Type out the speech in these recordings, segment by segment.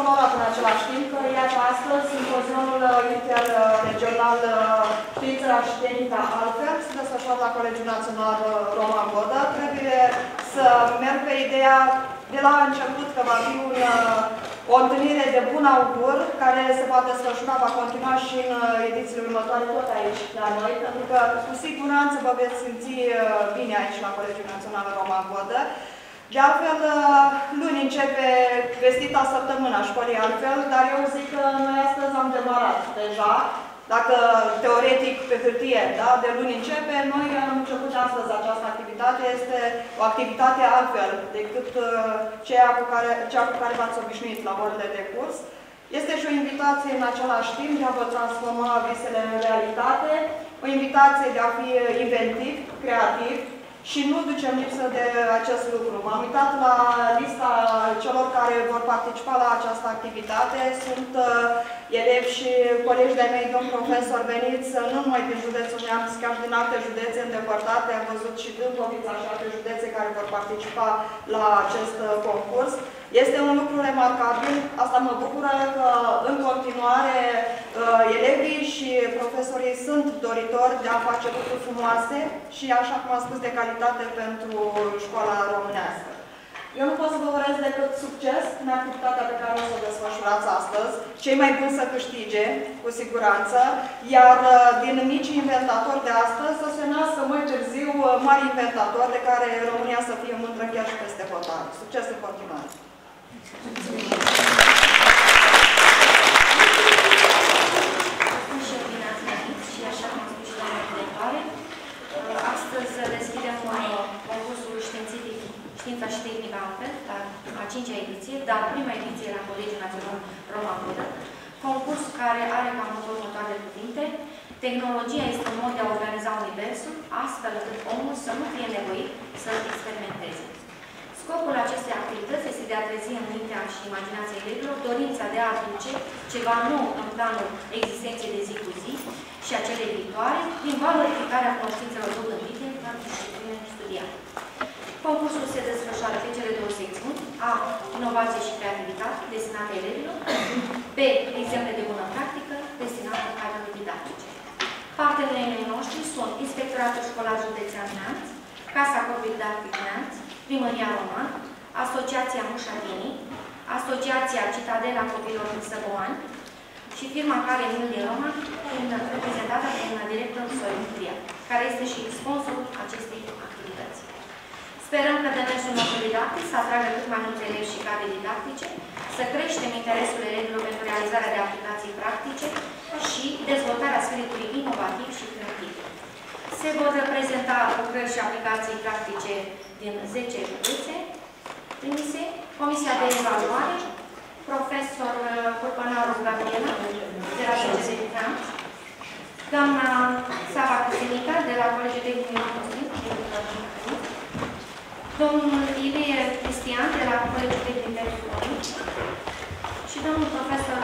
onorat în același timp că, iată, astăzi, simpozionul interregional Știința și Tehnica altfel se desfășoară la Colegiul Național Roma Vodă. Trebuie să merg pe ideea de la început că va fi un, o întâlnire de bun augur care se va desfășura, va continua și în edițiile următoare, tot aici la noi, pentru că cu siguranță vă veți simți bine aici la Colegiul Național Roma Vodă. De altfel, luni începe vestita săptămâna școlii altfel, dar eu zic că noi astăzi am demarat deja. Dacă teoretic pe hârtie, da, de luni începe, noi am început astăzi această activitate. Este o activitate altfel decât uh, cea cu care, cea cu care v-ați obișnuit la orele de curs. Este și o invitație în același timp de a vă transforma visele în realitate, o invitație de a fi inventiv, creativ, și nu ducem lipsă de acest lucru. M-am uitat la lista celor care vor participa la această activitate. Sunt uh, elevi și colegi de mei, domn profesor, veniți uh, nu numai din județul Neamț, chiar și din alte județe îndepărtate. Am văzut și Dâmbovița și alte județe care vor participa la acest uh, concurs. Este un lucru remarcabil. Asta mă bucură că în continuare uh, elevii și profesorii sunt doritori de a face lucruri frumoase și, așa cum am spus, de calitate pentru școala românească. Eu nu pot să vă urez decât succes în activitatea pe care o să o desfășurați astăzi. Cei mai buni să câștige, cu siguranță, iar uh, din mici inventatori de astăzi să se nască mai târziu uh, mari inventatori de care România să fie mândră chiar și peste hotare. Succes în continuare! Astăzi deschidem concursul științific Știința și Tehnica altfel, a cincea ediție, dar prima ediție la Colegiul Național Roma Budă. Concurs care are cam următoarele cuvinte. Tehnologia este un mod de a organiza universul, astfel încât omul să nu fie nevoit să experimenteze. Scopul acestei activități este de a trezi în mintea și imaginația elevilor dorința de a aduce ceva nou în planul existenței de zi cu zi și a cele viitoare, prin valorificarea cunoștințelor dobândite în discipline studiate. Concursul se desfășoară pe cele două secțiuni, A. Inovație și creativitate, destinate elevilor, B. Exemple de bună practică, destinate cadrelor didactice. Partenerii noștri sunt Inspectoratul Școlar Județean Neamț, Casa Corpului Didactic Neamț, Primăria Roman, Asociația Mușatini, Asociația Citadela Copilor din Săboani și firma care din Roma, reprezentată prin directorul Sorin Curia, care este și sponsorul acestei activități. Sperăm că demersul nostru didactic să atragă cât mai multe elevi și cadre didactice, să creștem interesul elevilor pentru realizarea de aplicații practice și dezvoltarea spiritului inovativ și creativ. Se vor prezenta lucrări și aplicații practice din 10 județe trimise, Comisia de Evaluare, profesor Curpănaru Gabriela, de la CGZ Franț, doamna Sava Căsinica, de la Colegiul Tehnic Ioan domnul Ilie Cristian, de la Colegiul Tehnic Telefonic și domnul profesor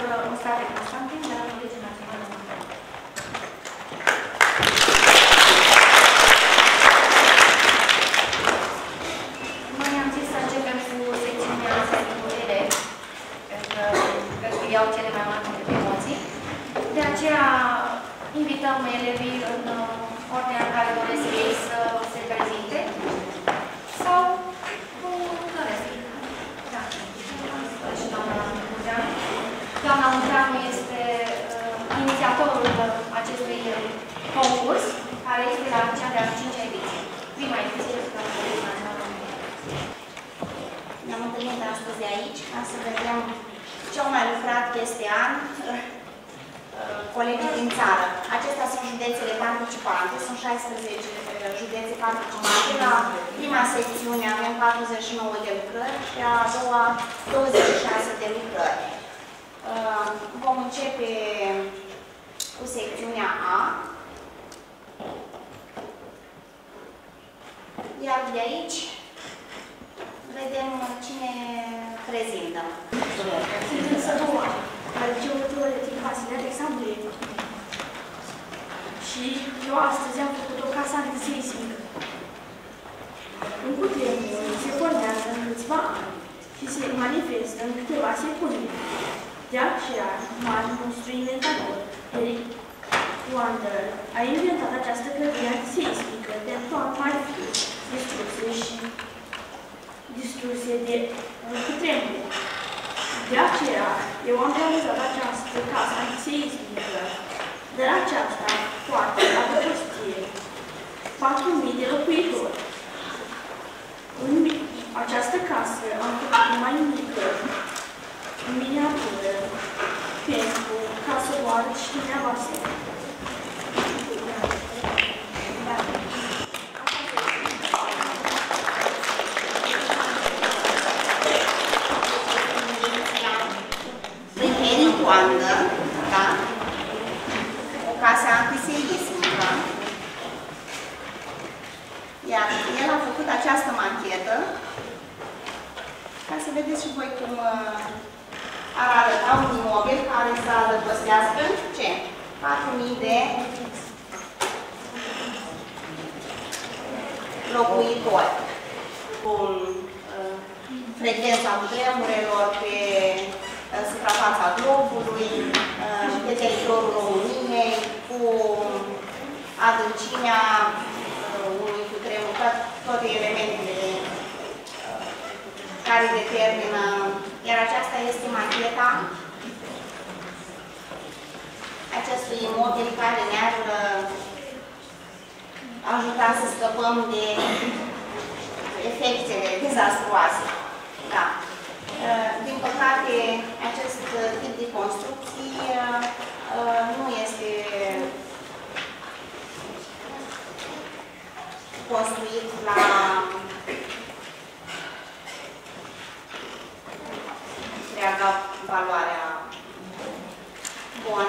Bun.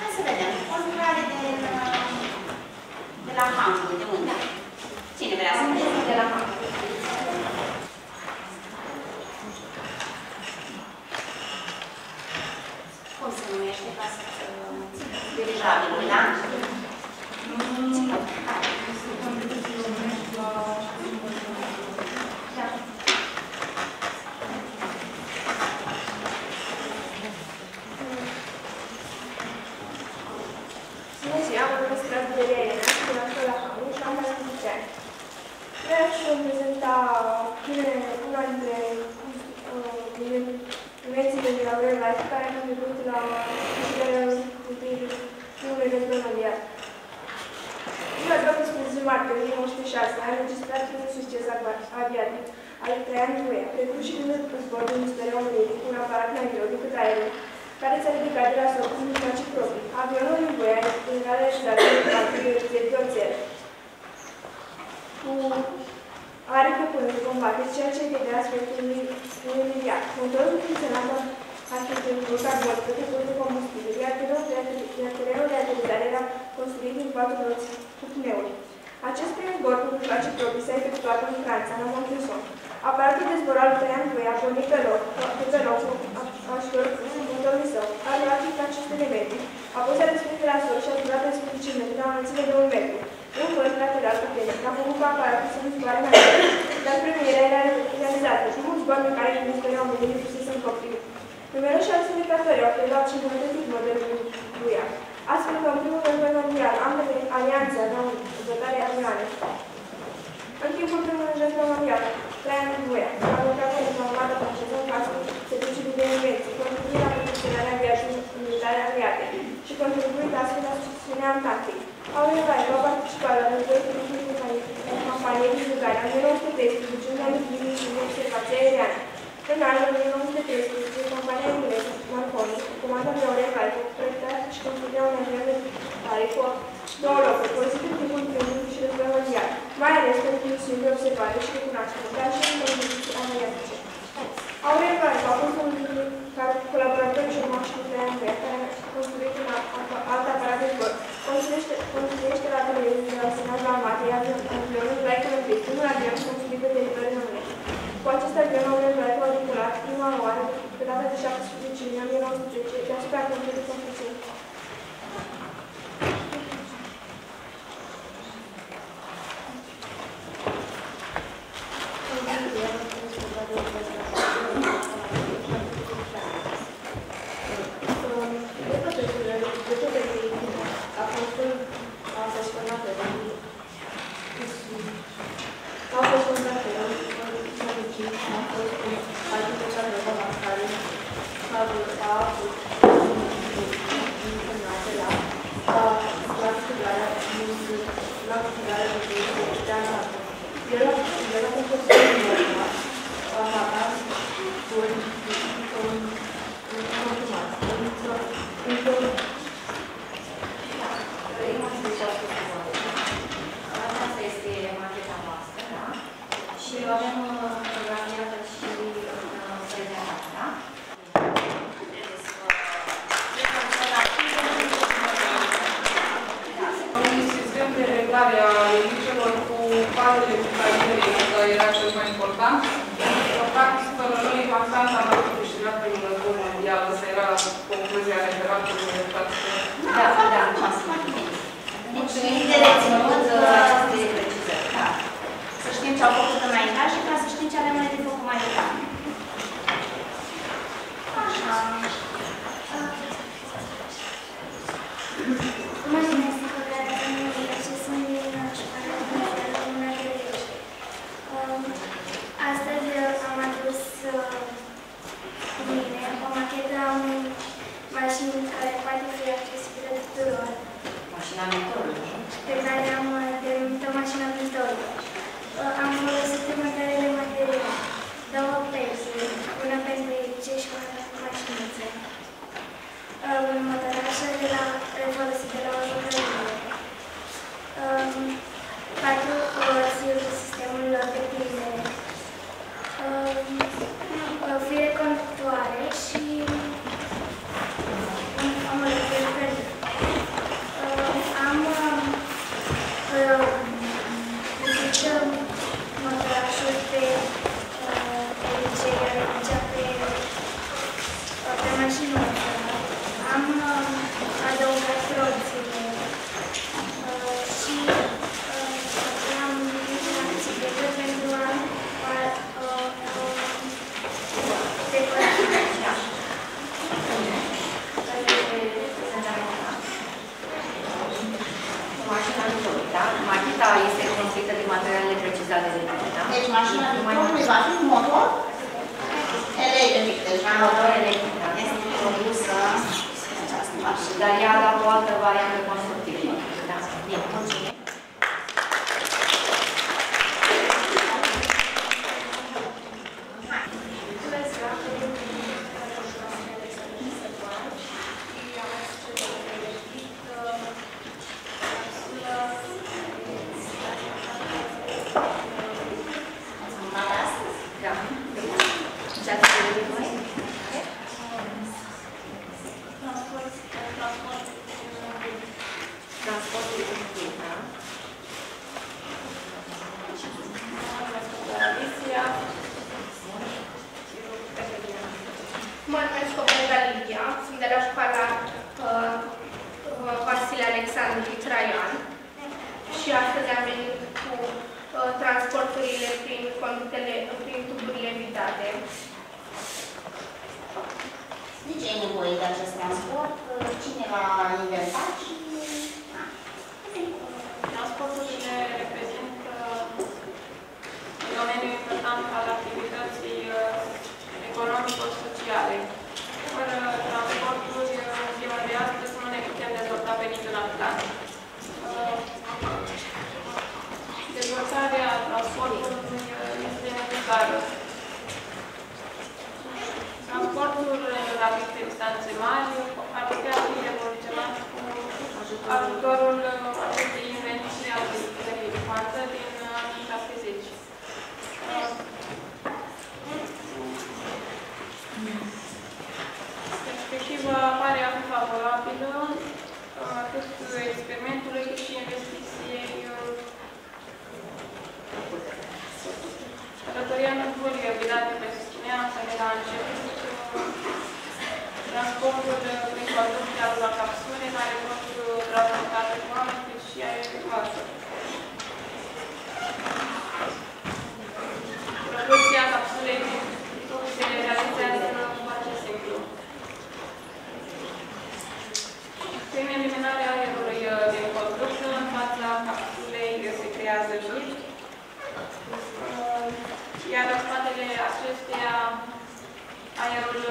Hai să vedem. O lucrare de, de la Hamburg, de unde? Cine vrea să vedem? De la Hamburg. Cum se numește ca să dirijabilul, da? Bună ziua, mă numesc Răzberia Elena, sunt la Hamu și am 14 ani. Vreau să vă prezenta primele, una dintre uh, invențiile de la Real Life care a contribuit la câștigarea primului război mondial. Ziua 12 martie 1906 a înregistrat primul succes aviatic al Traian Voia, precum și primul zbor din istoria Omenirii cu un aparat mai greu decât aerul, care s-a ridicat de la sol cu mijloace proprii. Avionul lui Voia era realizat de de oțel, cu are capănă de combate, ceea ce îi dea aspectul unui miliard. Motorul funcționat arhitectură carbon făcut de combustibil, iar terenul de ater- iar terenul de aterizare era construit din patru roți cu pneuri. Acest prim zbor cu mijloace proprii s-a efectuat în Franța, la Montesson. Aparatul de zbor al Traian Voia a pornit pe loc, pe pe loc cu ajutor motorului său, a luat în 500 de metri, apoi s-a desprins de la sol și a durat 15 metri la o înălțime de un metru. Un vânt lateral puternic a făcut ca aparatul să nu zboare mai mult, dar premiera era realizată. Primul zbor mecanic din istoria omenirii fusese încoperit. Numeroși alți indicatori au preluat și îmbunătățit modelul lui ea. Astfel că în primul război mondial, ambele alianțe aveau dotare avioane. În timpul primului război mondial, Traian Voia a lucrat pentru armata franceză în cadrul serviciului de invenții, contribuind la perfecționarea aviației militare aviate și contribuind astfel la susținerea Antantei. Aurel Vaicu a participat la războiul triumfului în campanie din Bulgaria în 1913, unde a definit din observație aeriană. În anul 1913, compania engleză Marconi, comanda de Aurel Vaicu, proiecta și construia un avion militare cu două locuri, folosit în timpul primului și război mondial, mai ales pentru misiuni de observare și recunoaștere, dar și în condiții aviatice. Aurel Vaicu a fost unul dintre care colaboratori și urmași cu Traian Voia, care a construit un a- alt aparat de zbor. Construiește, construiește la atelierul de la Senatul Armatei avionul Vaicu în primul avion construit pe teritoriul românesc. Cu acest avion, Aurel Vaicu a decolat prima oară pe data de 17 iunie 1910 deasupra câmpului de aceste instanțe mari ar putea fi revoluționat cu ajutorul uh, acestei invenții a lui Panță din uh, anii 70. Perspectiva uh, pare a fi favorabilă atât experimentului cât și investiției Călătoria nu vor viabilitate pe susținerea, să ne la început, transportul prin conducte al la capsule, care pot transportate uh, cu oameni, cât și aer pe coasă. Proporția capsulei se realizează în acest simplu. Prin eliminarea aerului uh, din conduct, în fața capsulei se creează jid, uh, iar în spatele acesteia aerul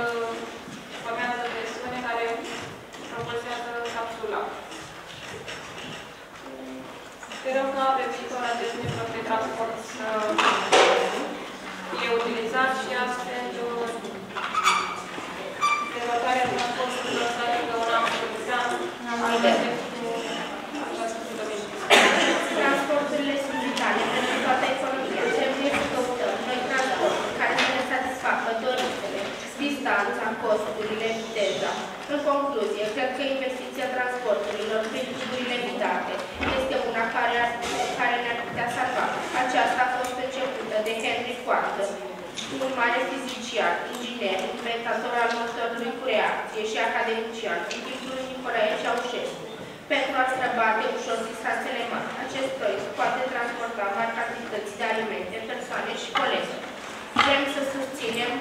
formează presiune care propulsează capsula. Sperăm că pe viitor acest mijloc de transport să fie utilizat și astfel dezvoltarea transportului să una mai distanța, costurile, viteza. În concluzie, cred că investiția transporturilor prin tipurile vitate este una care, ar, care ne-ar putea salva. Aceasta a fost începută de Henry Ford, un mare fizician, inginer, inventator al motorului cu reacție și academician, în timpul lui Nicolae Ceaușescu. Pentru a străbate ușor distanțele mari, acest proiect poate transporta mari cantități de alimente, persoane și colecții. Vrem să susținem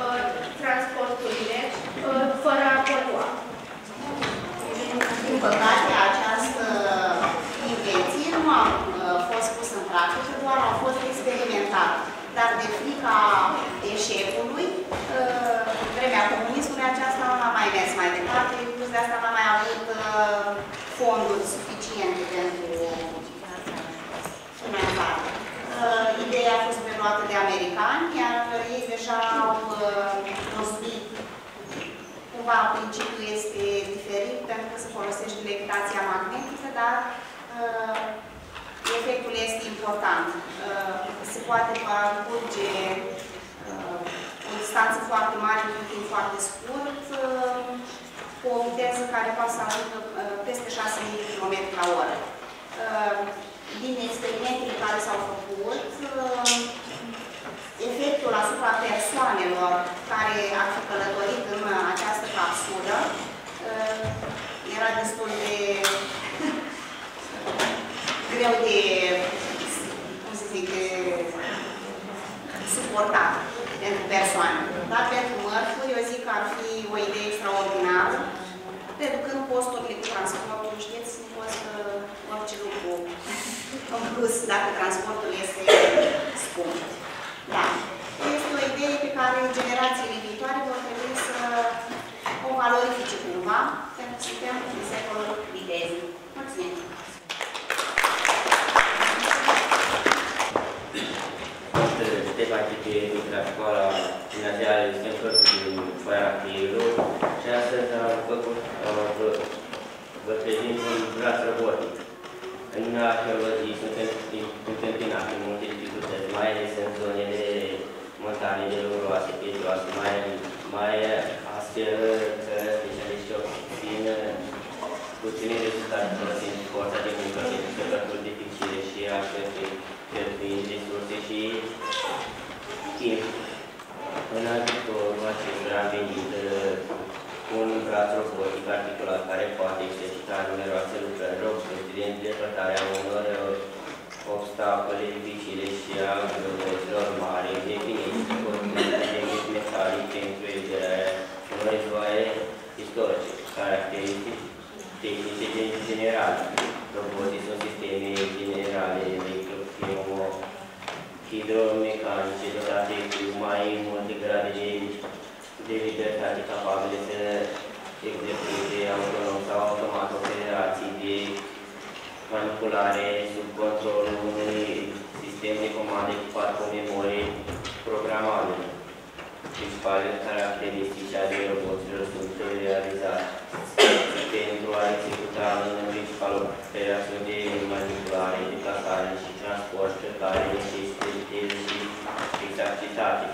uh, transporturile uh, fără a polua. Din păcate, această invenție nu a uh, fost pusă în practică, doar a fost experimentată. Dar de frica eșecului, uh, vremea comunismului aceasta nu a mai mers mai departe, plus de asta n-a mai avut uh, fonduri suficiente pentru finanțare. Uh, Ideea a fost preluată de americani, iar ei deja au uh, construit cumva principiul este diferit pentru că se folosește levitația magnetică, dar uh, efectul este important. Uh, se poate parcurge uh, o distanță foarte mare într-un timp foarte scurt, uh, cu o viteză care poate să ajungă uh, peste 6.000 km la oră. Uh, din experimentele care s-au făcut, uh, efectul asupra persoanelor care ar fi călătorit în această capsulă uh, era destul de greu de, cum să zic, de suportat pentru persoane. Dar pentru mărfuri, eu zic că ar fi o idee extraordinară, reducând costurile cu transportul, știți, costă orice lucru în plus dacă transportul este scump. Da. Este o idee pe care generațiile viitoare vor trebui să o valorifice cumva, pentru că suntem în secolul vitezei. Mulțumim! în lucrați robotic. În arheologie suntem întâmpinați multe dificultăți, mai ales în zonele montane de roase, pietroase, mai, mai astfel că specialiștii obțin puține rezultate folosind forța de muncă, pentru dificile și aceste cheltuieli resurse și timp. În agricultură, acestora venind 1. Brațul voinic, articol la care poate exercita numeroase lucrări, rog student depătarea unor uh, obstacole, dificile și a greutăților mari, definiții, conținuturi metalic pentru eliberarea unor izvoare istorice, caracteristici tehnice generale, proposii sunt sisteme generale, electrofimo, hidromecanice, dotate cu mai multe grade de de libertate capabile să execute autonom sau automat operații de manipulare sub controlul unui sistem de comandă echipat cu memorie programabile. Principalele caracteristici ale roboților sunt realizate pentru a executa în principal operațiuni de manipulare, deplasare și transport care necesită viteză și exactitate.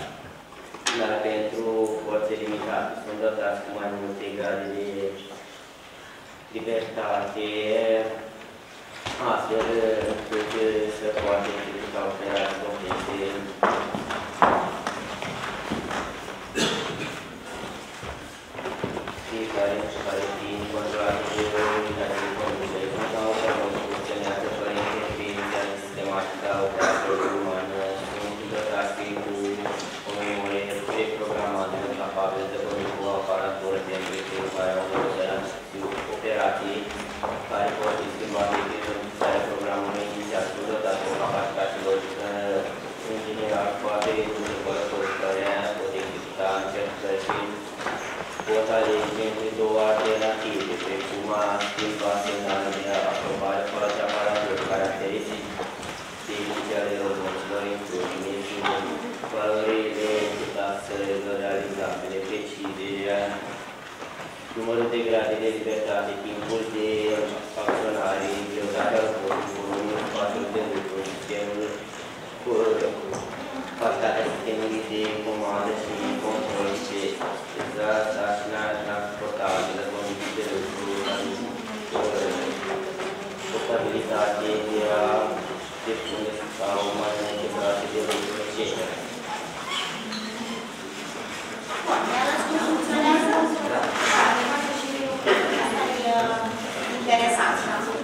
Dar pentru forțe limitate. Sunt dotați cu mai multe grade de libertate, astfel încât să poată executa operații complexe valori delle tasse realizzabili, il numero dei gradi dei libertati, timpoli passionali, geografi al volume, spazio tenuto, sistema, fatta sistemi di comando, si controlli, si trascina trasportabile, con il portabilità di diffusione, umana, necessaria, di eccetera. Interesant și am făcut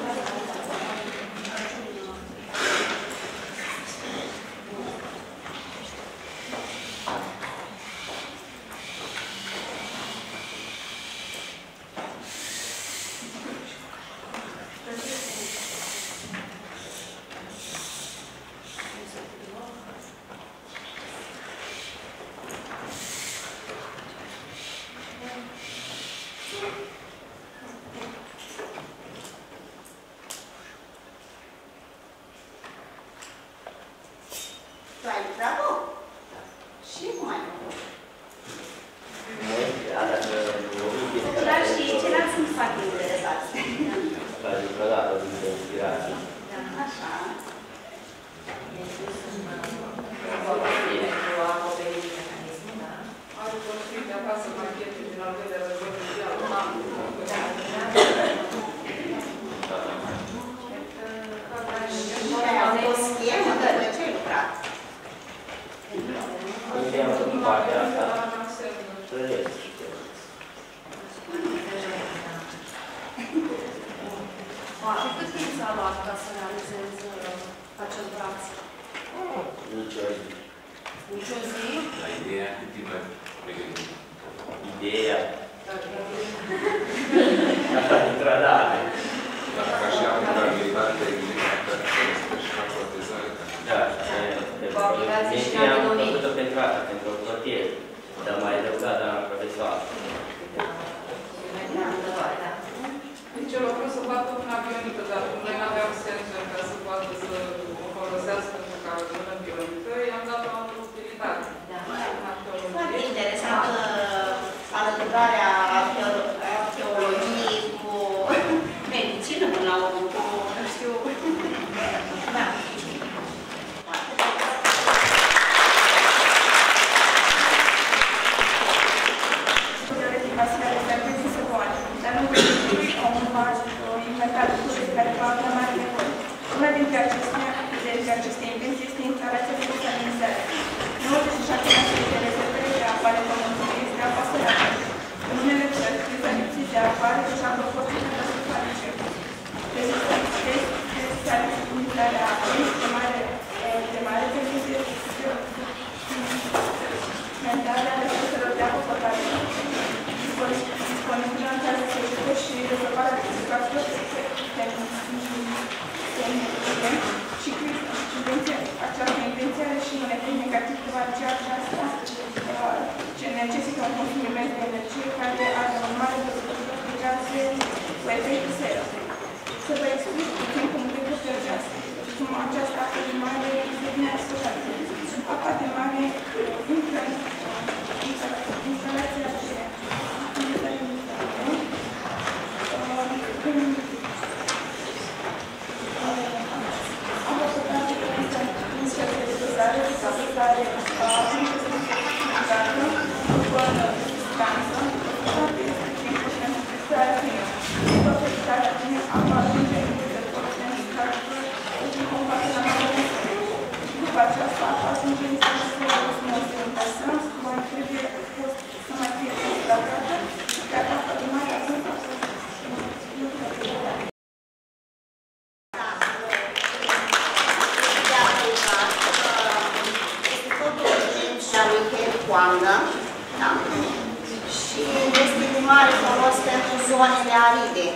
mare folos pentru zonele aride,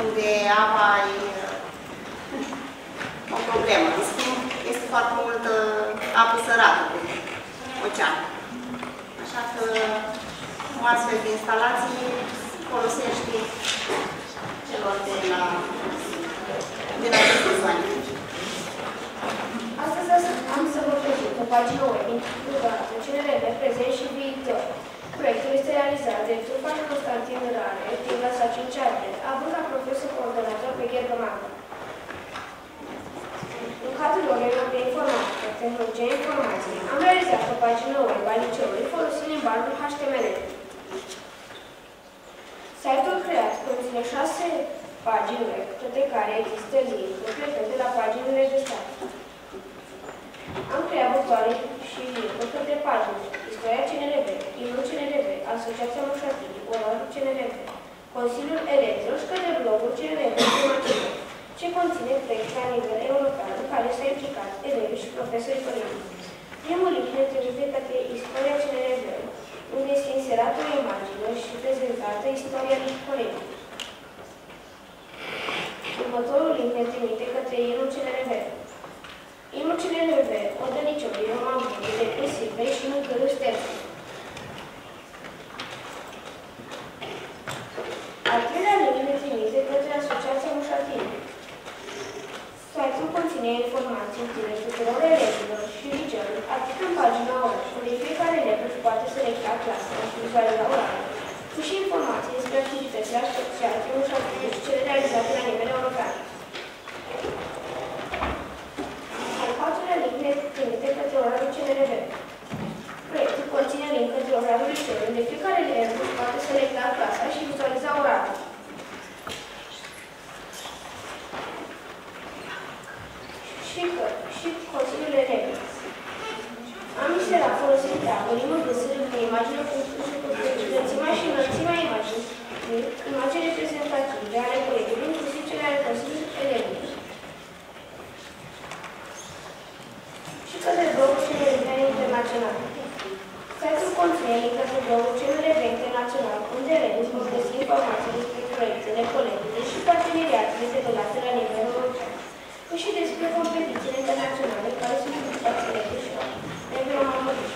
unde apa e o problemă. În schimb, este foarte multă uh, apă sărată pe ocean. Așa că o astfel de instalație folosește celor de la din aceste zone. Astăzi am să vorbesc cu Bagiou, pentru că reprezent și viitor. Proiectul este realizat de Trupa Constantin Rare, din clasa 5 arte, având ca profesor coordonator pe Ghergă Magda. În cadrul orelor de informatică, tehnologie informației, am realizat o pagină web a liceului folosind limbajul HTML. Site-ul creat conține șase pagini web, toate care există link-uri plecând de la paginile de stat. Am creat butoane și link-uri către pagini, Istoria CNRB, Imnul CNRB, Asociația Mușatii, Orarul CNRB, Consiliul Elevilor și către blogul CNRB Informative, ce conține proiecte la nivel european în care s-au implicat elevii și profesori părinți. Primul link ne trimite către Istoria CNRB, unde este inserată o imagine și prezentată istoria colegii. Următorul link ne trimite către Imnul CNRB. Imnul CNRB o dă liceului roman de Silvei și Mâncărâ Ștercu. Al treilea link ne trimite către Asociația Mușatini. Site-ul conține informații utile tuturor elevilor și liceului, atât în pagina web, unde fiecare elev își poate selecta clasa și vizualiza orarul, cât și informații despre activitățile asociației Mușatini și cele realizate la nivel european. Al patrulea link ne trimite către orarul CNRB. Proiectul conține link către orarul liceului, unde fiecare elev își poate selecta clasa și vizualiza orarul. și, că, și Consiliul Elevilor. Am inserat folosind taburile găsirii de imagine cu lățimea și înălțimea imaginii, imagini reprezentative ale colegului, inclusiv cele ale Consiliului Elevilor. Și către blogul CNRB Internațional. Site-ul conține link către blogul CNRB Internațional, unde elevii vor găsi informații despre proiectele colegului și parteneriatele derulate la nivel european cât și despre competițiile internaționale care sunt publicați de Crișor, de Gromamăriș.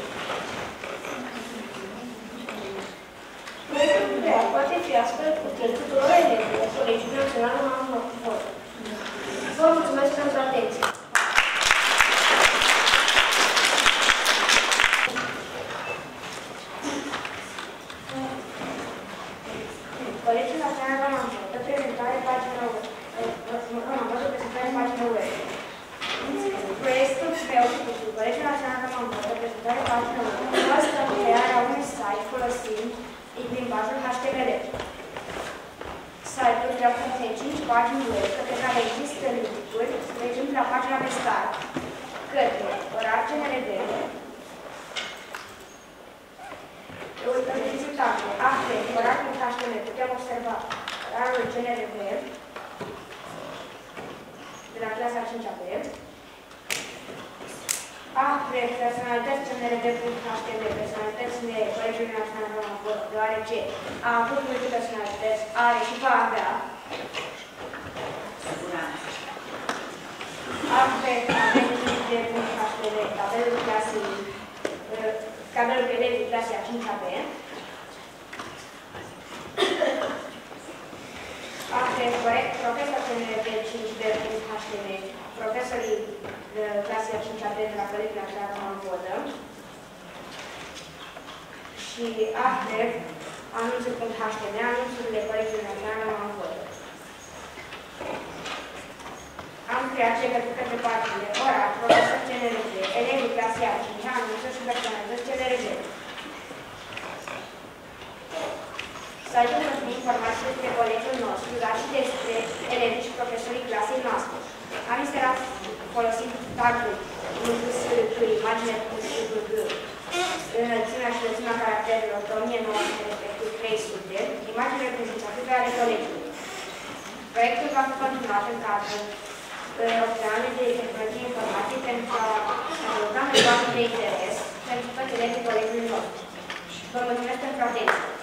Proiectul creat poate fi astfel util tuturor elevilor Colegiului Național Roman Măr. Vă mulțumesc pentru atenție! Colegiul Național Roman Măr, prezentare pagina web. Roman Măr, prezentare pagina web. Proiectul meu cu Colegiul Național Roman Măr, prezentare pagina web, constă în crearea unui site folosind limbajul HTML. Site-ul vrea conține 5 pagini web către care există link-uri, de exemplu la pagina de start, către orar CNRB, în vizitate, afle, orarul HTML, putem observa orarul CNRB de la clasa 5-a B, afle personalități CNRB.html, personalitățile Colegiului Național Roman Bot, deoarece a avut multe personalități, are și va avea. Afle tabelul.html, tabelul clasei, tabelul elevii clasei a 5-a B. Afle corect, profesor CNRB 5B.html, profesorii clasei a 5-a B de la Colegiul Național Roman Vodă și afle anunțuri.html, anunțurile Colegiului Național Roman Vodă. Am creat legături către partide, ora, profesor CNRG, elevii clasei a 5 anunțuri și personalități CNRG. Site-ul conține informații despre colegiul nostru, dar și despre elevii și profesorii clasei noastre. Am inserat folosind tagul inclus cu imagine cu SVG, înălțimea și lățimea caracterelor de 1900 respectiv 300, imagini reprezentative ale colegiului. Proiectul va fi continuat în cadrul opționale de tehnologie informației pentru a adăuga metode de interes pentru toate elevii colegiului nostru. Vă mulțumesc pentru atenție.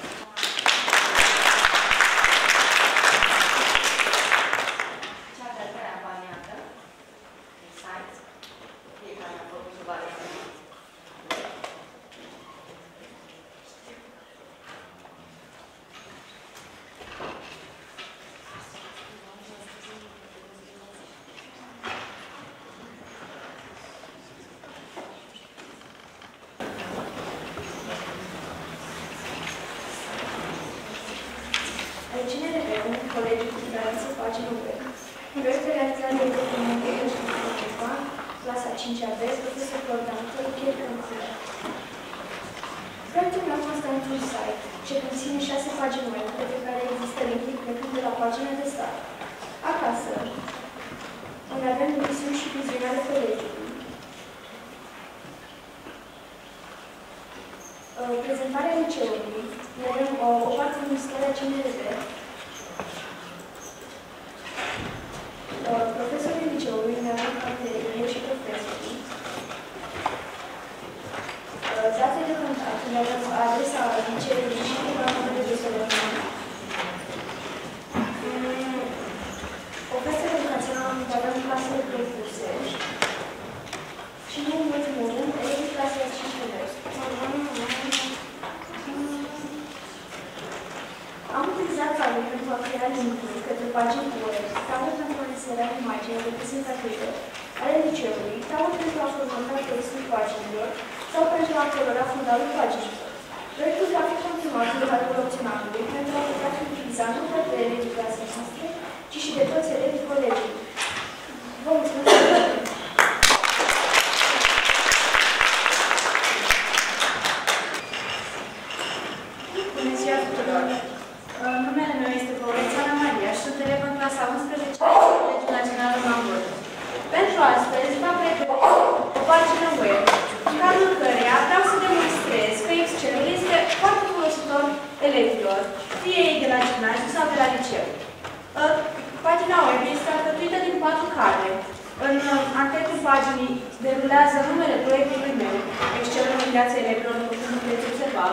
Derulează numele proiectului meu, Excel în viața elevilor, după cum puteți observa.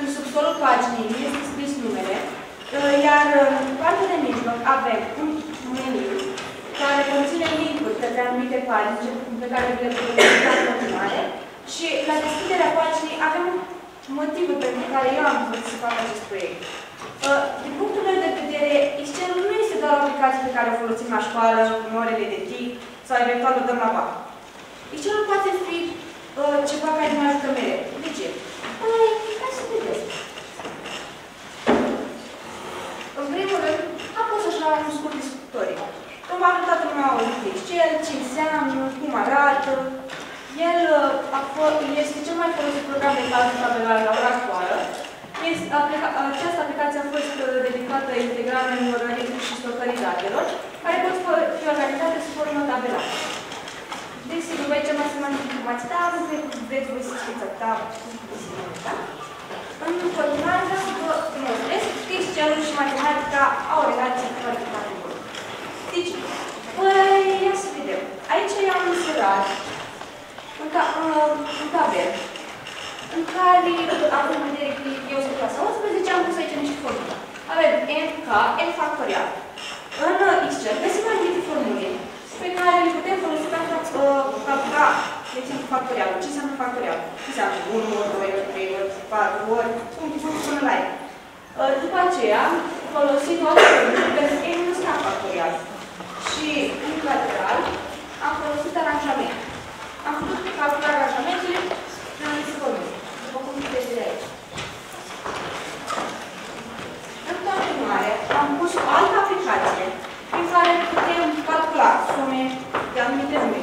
În subsolul paginii este scris numele, uh, iar în partea de mijloc avem un meniu care conține link-uri către anumite pagini pe care le putem în continuare și la deschiderea paginii avem motivul pentru care eu am vrut să fac acest proiect. Uh, Din punctul meu de vedere, Excel nu este doar o aplicație pe care o folosim la școală, în orele de TIC sau eventual o dăm la bancă. Excel poate fi uh, ceva care ne ajută mereu. De ce? Păi, hai să vedeți. În primul rând, am pus așa un scurt istoric. Probabil toată lumea a auzit de Excel, ce înseamnă, cum arată. El uh, a fost, este cel mai folosit program de calcul tabelar la ora actuală. Este, aplica, această aplicație a fost uh, dedicată integrării numărării și stocării datelor, care pot fi organizate sub formă tabelar. Desigur, voi ce mai să mai informații, dar nu cred că vreți voi să știți atâta, da? În continuare, vreau să vă demonstrez că Excel-ul și matematica au o relație foarte tare. Deci, păi, ia să vedem. Aici i-am inserat un, ta uh, un tabel în care, având în vedere că eu sunt clasa 11, am pus aici niște formule. Avem n k n factorial. În Excel găsim anumite formule pe care le putem folosi pentru a uh, calcula, de exemplu, factorialul. Ce înseamnă factorial? Ce înseamnă 1 ori, 2 ori, 3 ori, 4 ori, punctul, punctul până la el. Uh, După aceea, folosit o altă formulă pentru n minus k factorial. Și, în lateral, am folosit aranjament. Am făcut calcula aranjamentele în anumite formule, după cum puteți vedea aici. În continuare, am pus o altă aplicație prin care putem calcula sume de anumite nume,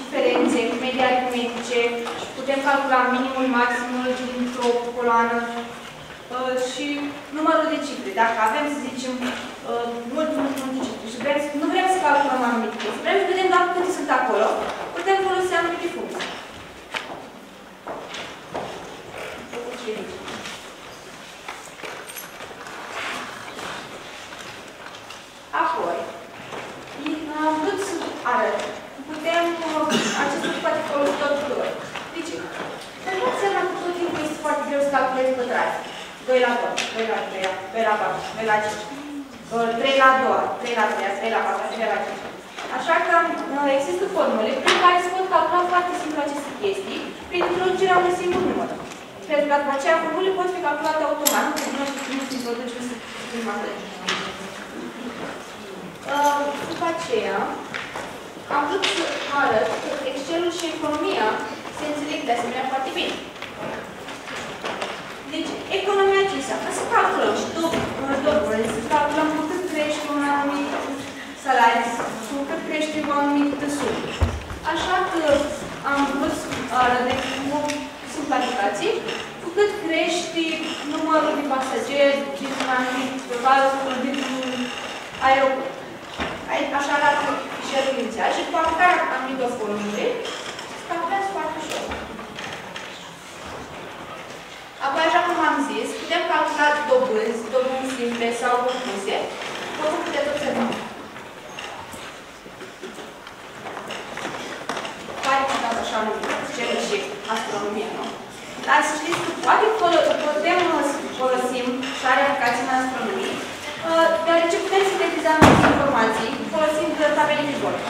diferențe, medii aritmetice, putem calcula minimul, maximul dintr-o coloană uh, și numărul de cifre. Dacă avem, să zicem, uh, mult, mult, multe cifre și vrem, nu vrem să calculăm anumite chestii, vrem să vedem doar câte sunt acolo, putem folosi anumite funcții. Apoi, am vrut să arăt. Putem, acest lucru poate fi folosit tuturor. De ce? Pentru că seama că tot timpul este foarte greu să calculezi pătrați. 2 la 2, 2 la 3, 2 la 4, 2 la 5, 3 la 2, 3 la 3, 3 la 4, 3 la 5. Așa că uh, există formule prin care se pot calcula foarte simplu aceste chestii prin introducerea unui singur număr. Pentru că după aceea formule pot fi calculate automat, nu trebuie să nu se introduce să prima dată. Uh, după aceea, am vrut să arăt că Excel-ul și economia se înțeleg de asemenea foarte bine. Deci, economia ce înseamnă? Să calculăm și două, două, să calculăm cu cât creștem salarii, cu cât crește o anumită sumă. Așa că am vrut să arăt cum sunt planificații, cu cât crește numărul de pasageri din un anumit val din aeroport. Aici, așa arată fișierul inițial și după aplicarea anumitor formule, calculează foarte ușor. Apoi, așa cum am zis, putem calcula dobânzi, dobânzi simple sau compuse, după cum puteți observa. Pare că dați așa numit, cer și astronomie, nu? Dar să știți că poate putem folosim și are aplicații în astronomie, uh, deoarece putem sintetiza multe informații folosind tabele de bord.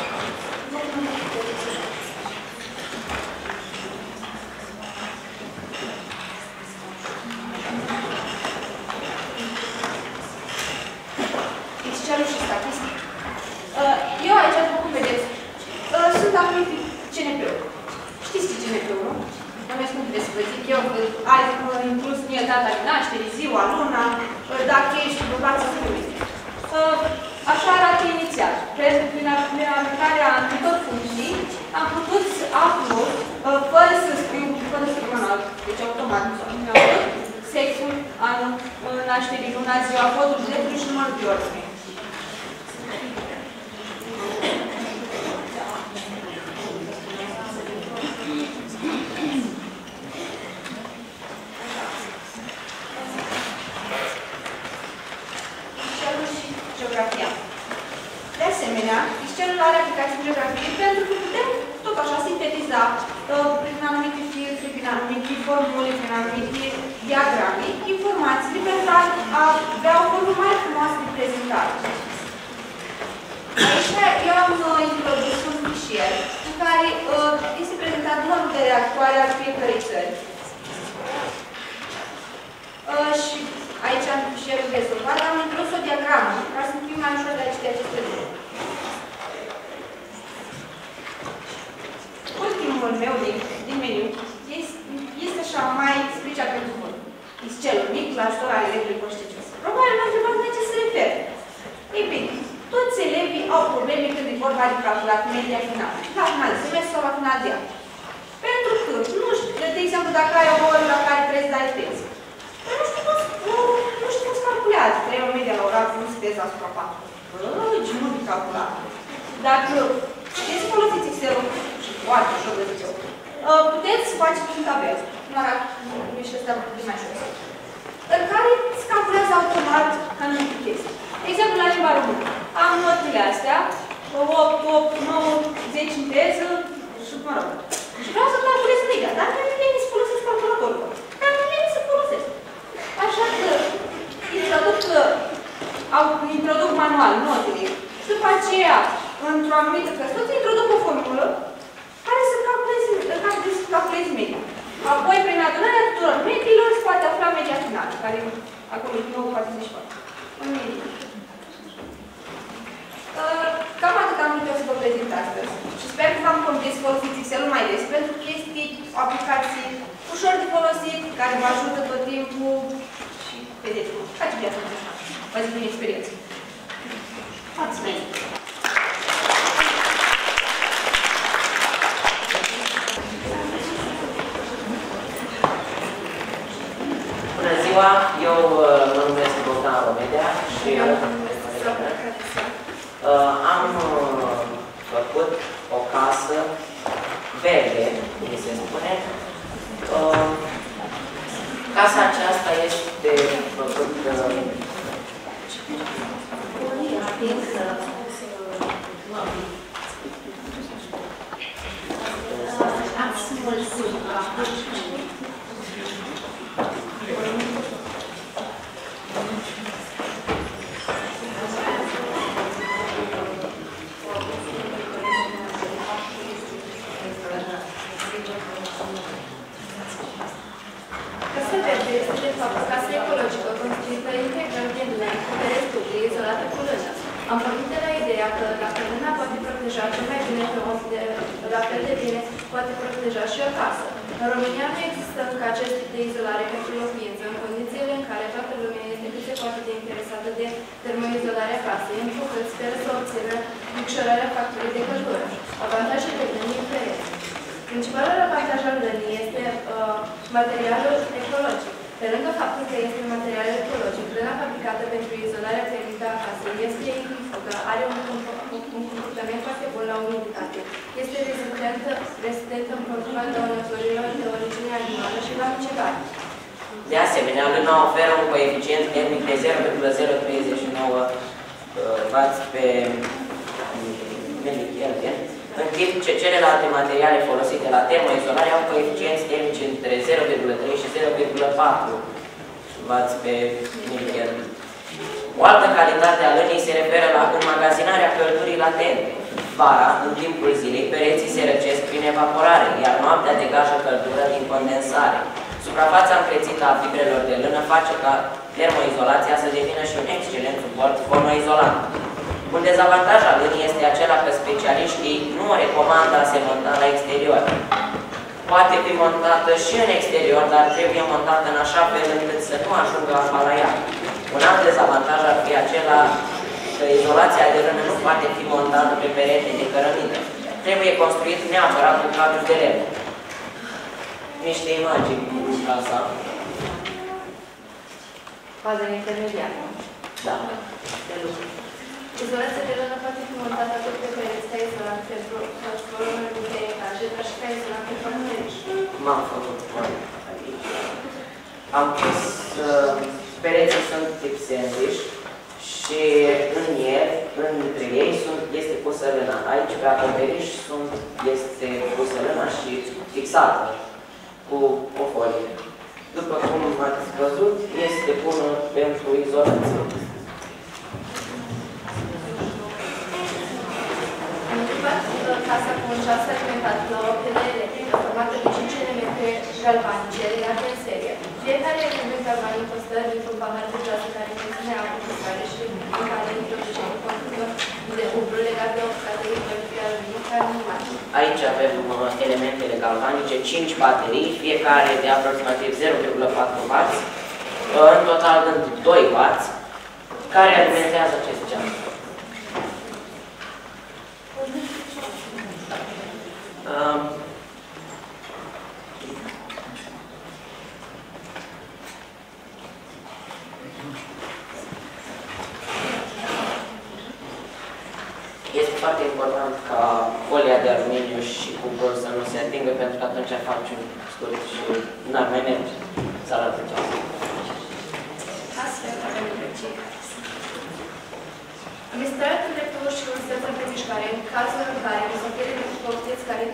Excelul și statistic. Uh, Eu aici, după cum vedeți, uh, sunt anumite CNP-uri. Știți ce CNP-uri, nu? Nu mi cum trebuie să vă zic eu, că ai inclus în el data de naștere, ziua, luna, dacă ești bărbat să spui. Așa arată inițial. Prin aplicarea anumitor funcții, am putut să aflu, fără să scriu, fără să scriu manual, deci automat, sexul, anul, nașterii, luna, ziua, codul județului și numărul de ordine. Asemenea, Excelul are aplicații în geografie pentru că putem tot așa sintetiza uh, prin anumite filtre, prin anumite formule, prin anumite diagrame, informațiile pentru a avea o formă mai frumoasă de prezentare. Aici eu am uh, introdus un fișier în care uh, este prezentat numărul de reactoare al fiecărei țări. Uh, și aici am fișierul rezolvat, am introdus o diagramă ca să fie mai ușor de a citi aceste lucruri. Ultimul meu din, din meniu este, este așa mai special pentru voi. Excelul mic la ajutor al elevului conștiincios. Probabil mă întrebați de ce se referă. Ei bine, toți elevii au probleme când e vorba de calculat media finală. La final de semestru sau la final de an. Pentru că, nu știu, de exemplu, dacă ai o oră la care trebuie să dai test. Nu știu cum, nu, nu știu cum se calculează. Trebuie o media la orar, cum se teza asupra 4. Băi, ce mult de calculat. Dacă știți să folosiți Excel-ul, și foarte ușor de zic eu, puteți să faceți un tabel. Nu arată, nu și ăsta e mai jos. În care se calculează automat anumite chestii. De exemplu, la limba română. Am notele astea, 8, 8, 9, 10 în teză și mă rog. Și vreau să calculez media, dar nu e nici să folosesc calculatorul. Dar nu e să folosesc. Așa că introduc, au, introduc manual notele și după aceea, într-o anumită căsuță, introduc o formulă care să calculeze, calculeze, să calculeze media. Apoi, prin adunarea tuturor mediilor, se poate afla media finală, care acolo e 944. În medie. Cam atât am vrut să vă prezint astăzi. Și sper că v-am convins să folosiți Excel-ul mai des, pentru că este o aplicație ușor de folosit, care vă ajută tot timpul și vedeți cum face viața așa. Vă zic din experiență. Mulțumesc! 0,4 W, uh, în total dând 2 W, care alimentează acest geam. Um, Este foarte important ca folia de aluminiu și cuprul să nu se atingă, pentru că atunci faci un scurt și n-ar mai merge să arată ceasul. Astfel, avem cei care Am instalat un lector și un senzor de mișcare în cazul în care musafirele cu porteți care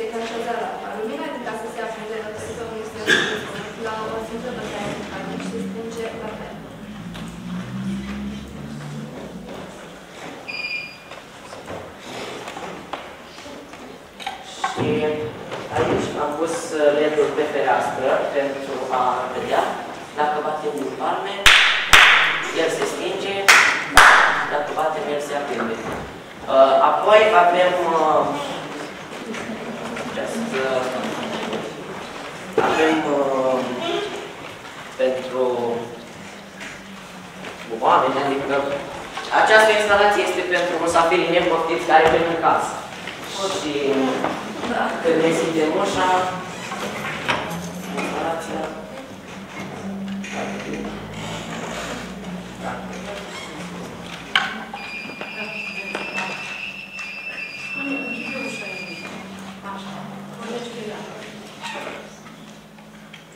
declanșează alarma. Lumina din casă se aprinde datorită unui senzor de zgomot la o simplă bătaie mecanică și se strânge la fel. Și aici am pus LED-ul pe fereastră pentru a vedea dacă batem din palme, el se stinge, dacă batem, el se aprinde. Uh, Apoi avem uh, just, uh, avem uh, pentru oameni, adică această instalație este pentru musafirii nepoftiți care vin în casă. Și când deschidem ușa, instalația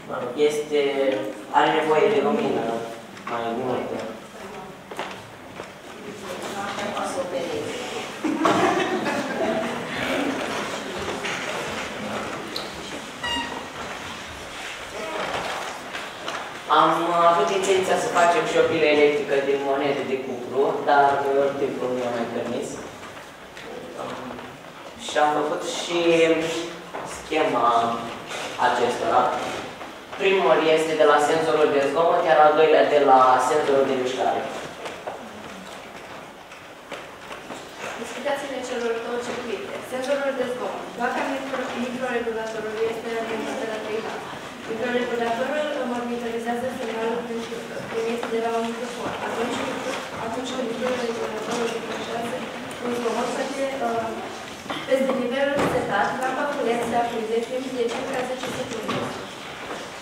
Mă rog, este, are nevoie de lumină mai multă. Am avut intenția să facem și o pilă electrică din monede de cupru, dar uh, timpul nu a mai permis. Um, Și am făcut și schema acestora. Primul este de la senzorul de zgomot, iar al doilea de la senzorul de mișcare. Explicațiile celor două circuite. Senzorul de zgomot. Placa micro- microregulatorului este alimentată la 3 W. Microregulatorul monitorizează semnalul primit de la un microfon. Lent de aprize timp de circa 10 secunde.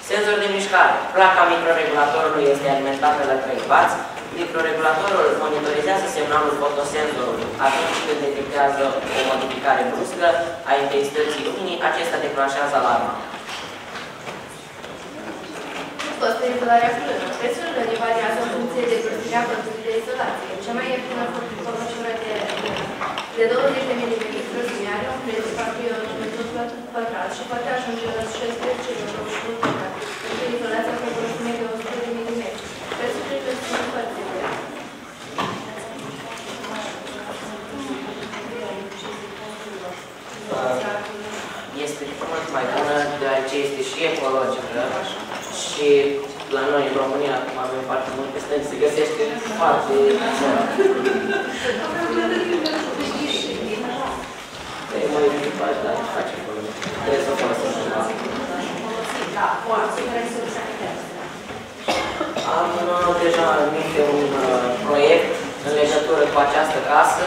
Senzor de mișcare. Placa microregulatorului este alimentată la trei fați. Microregulatorul monitorizează semnalul fotosenzorului. Atunci când detectează o modificare bruscă a intensității luminii, acesta declanșează alarma. Costul de izolare a plină. Prețurile variază în funcție de vârstirea păturii de izolație. Cea mai ieftină formișură de, de 20 de mm grăsime are un preț de 4 metru pătrat și poate ajunge la 16 euro și pătrat. Pentru izolația cu o grăsime de 100 de mm. Prețurile sunt foarte mari. Este mult mai bună, deoarece este și ecologică și la noi în România acum avem foarte multe stări, se găsește foarte Păi mai faci, dar face acolo. Trebuie să folosim ceva. Da, foarte, resurse Am uh, deja anumit un uh, proiect în legătură cu această casă,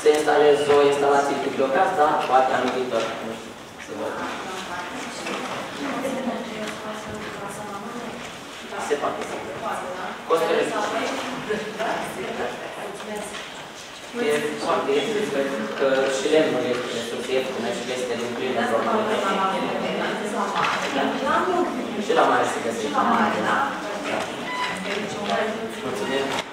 să instalez o instalație de biogaz, dar poate anul viitor. Nu știu, să văd. Se poate. Costurile E foarte ieftin, pentru că și lemnul este resurse ieftine și este din plină România. Și la mare se găsește. La mare, da? Mulțumim.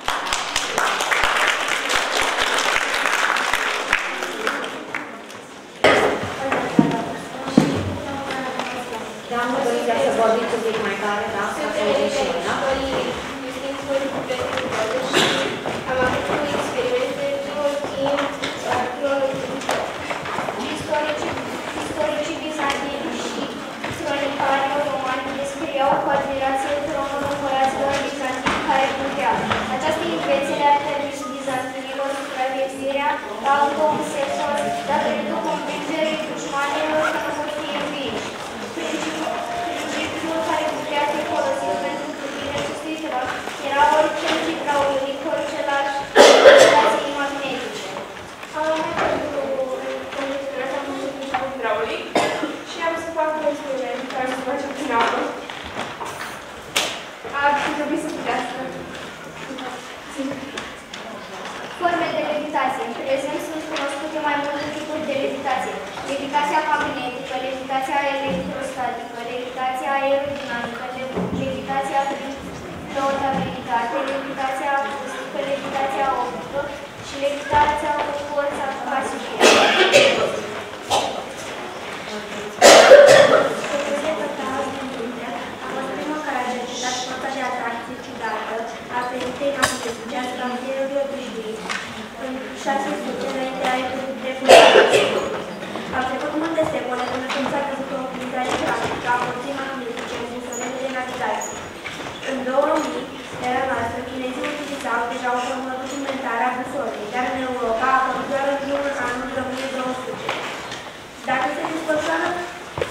Doamnă, doriți să vorbiți un pic mai tare, da? Să auzim și noi, da? Am avut experimente biochim, istorici, istorici bizantini și cronicari romani descriau cu admirație tronul împăraților bizantini care puteau. Această invenție le-a permis bizantinilor supraviețuirea la un conflict sexual datorită convingerii dușmanilor că nu vor fi învinși. Principiul care putea fi folosit pentru puterea acestui tron era orice hidraulic, orice lași relații magnetice. Am mai pentru conductorat am văzut un hidraulic și am să fac un experiment care să face prin apă. Ar trebui să putească. Forme de levitație. În prezent sunt cunoscute mai multe tipuri de levitație. Levitația magnetică, levitația electrostatică, levitația aerodinamică, levitația prin flotabilitate, levitația acustică, levitația optică și levitația cu forța pasibilă. 600 de înainte ai de Am trecut multe secole până când s-a căzut o utilizare practică a porții magnetice din sonete de navigație. În 2000, era noastră, chinezii utilizau deja o formă rudimentară a busolei, dar în Europa a apărut doar în primul anul 1200. Dacă se desfășoară,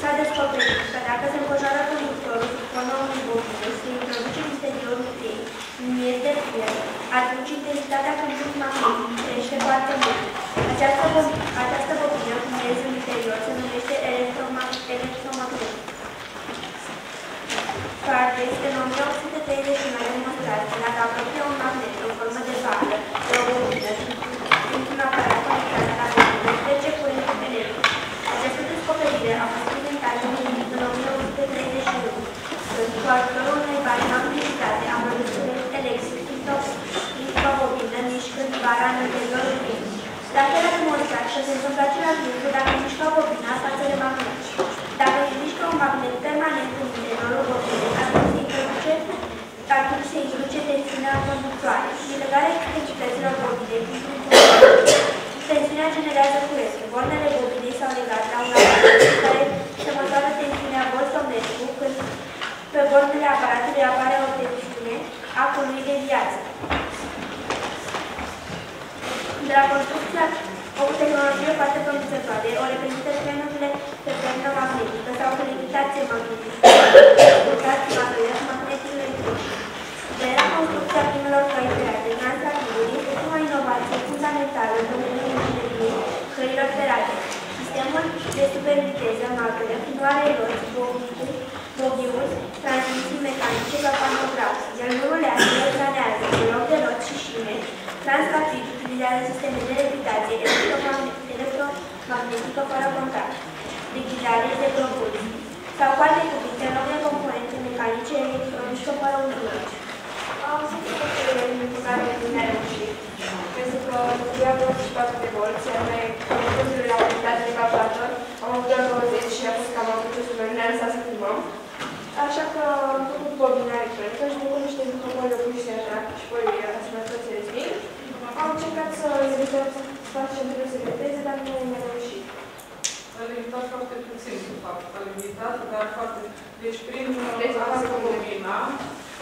s-a descoperit că dacă se încojoară conductorul sub formă unui bobină, se introduce misterios miez de piele atunci intensitatea câmpului magnetic crește foarte mult. Această, bo- această bobină cu miez în interior se numește electromagnet. Fardes, în 1839 a demonstrat că dacă apropie un magnet în formă de bară de o bobină dintr-un aparat conectat la bobină, trece curentul electric. Această descoperire a fost prezentată în 1931, când cu ajutorul unei bare amplificate a produs curent electric dintr-o bobină mișcând bara în interiorul ei. Dacă era demonstrat că se întâmplă același lucru dacă mișcă bobina față de magnet. Dacă se mișcă un magnet permanent în interiorul bobinei, atunci se introduce atunci se introduce tensiunea conductoare. Legarea extremităților bobinei Tensiunea generează curentul. Bornele bobinei s-au legat la un aparat care se măsoară tensiunea voltometru când pe bornele aparatului apare o tensiune a conului de la construcția o tehnologie foarte promițătoare, o reprezintă trenurile pe pernă magnetică sau pe levitație magnetică, rotații magnetice, magnetic electric. De la construcția primelor căi ferate în alta este prima inovație fundamentală în domeniul ingineriei căilor ferate. Sistemul de superviteză magre, doare roți, bogiuri, bogiuri, transmisii mecanice la panograf, iar nurul planează, în loc de roți și șine, Transpacific utilizează sisteme de levitație electromagnetică fără contact, de de propulsie, sau cu alte cuvinte, în loc de componente mecanice, electronice, fără un. Am zis că care ne-a reușit. Pentru că avea 24 de volți, iar noi, la unitate de am avut doar 20 și a fost cam avut ce să ne-a lăsat să. Așa că am făcut bobina electronică și mă cunoște în comodul și așa, și voi ați am încercat să evităm spațiul între secreteze, dar nu mi-a reușit. A limitat foarte puțin, de fapt. A limitat, dar foarte... Deci, prin Deci, asta cu bobina,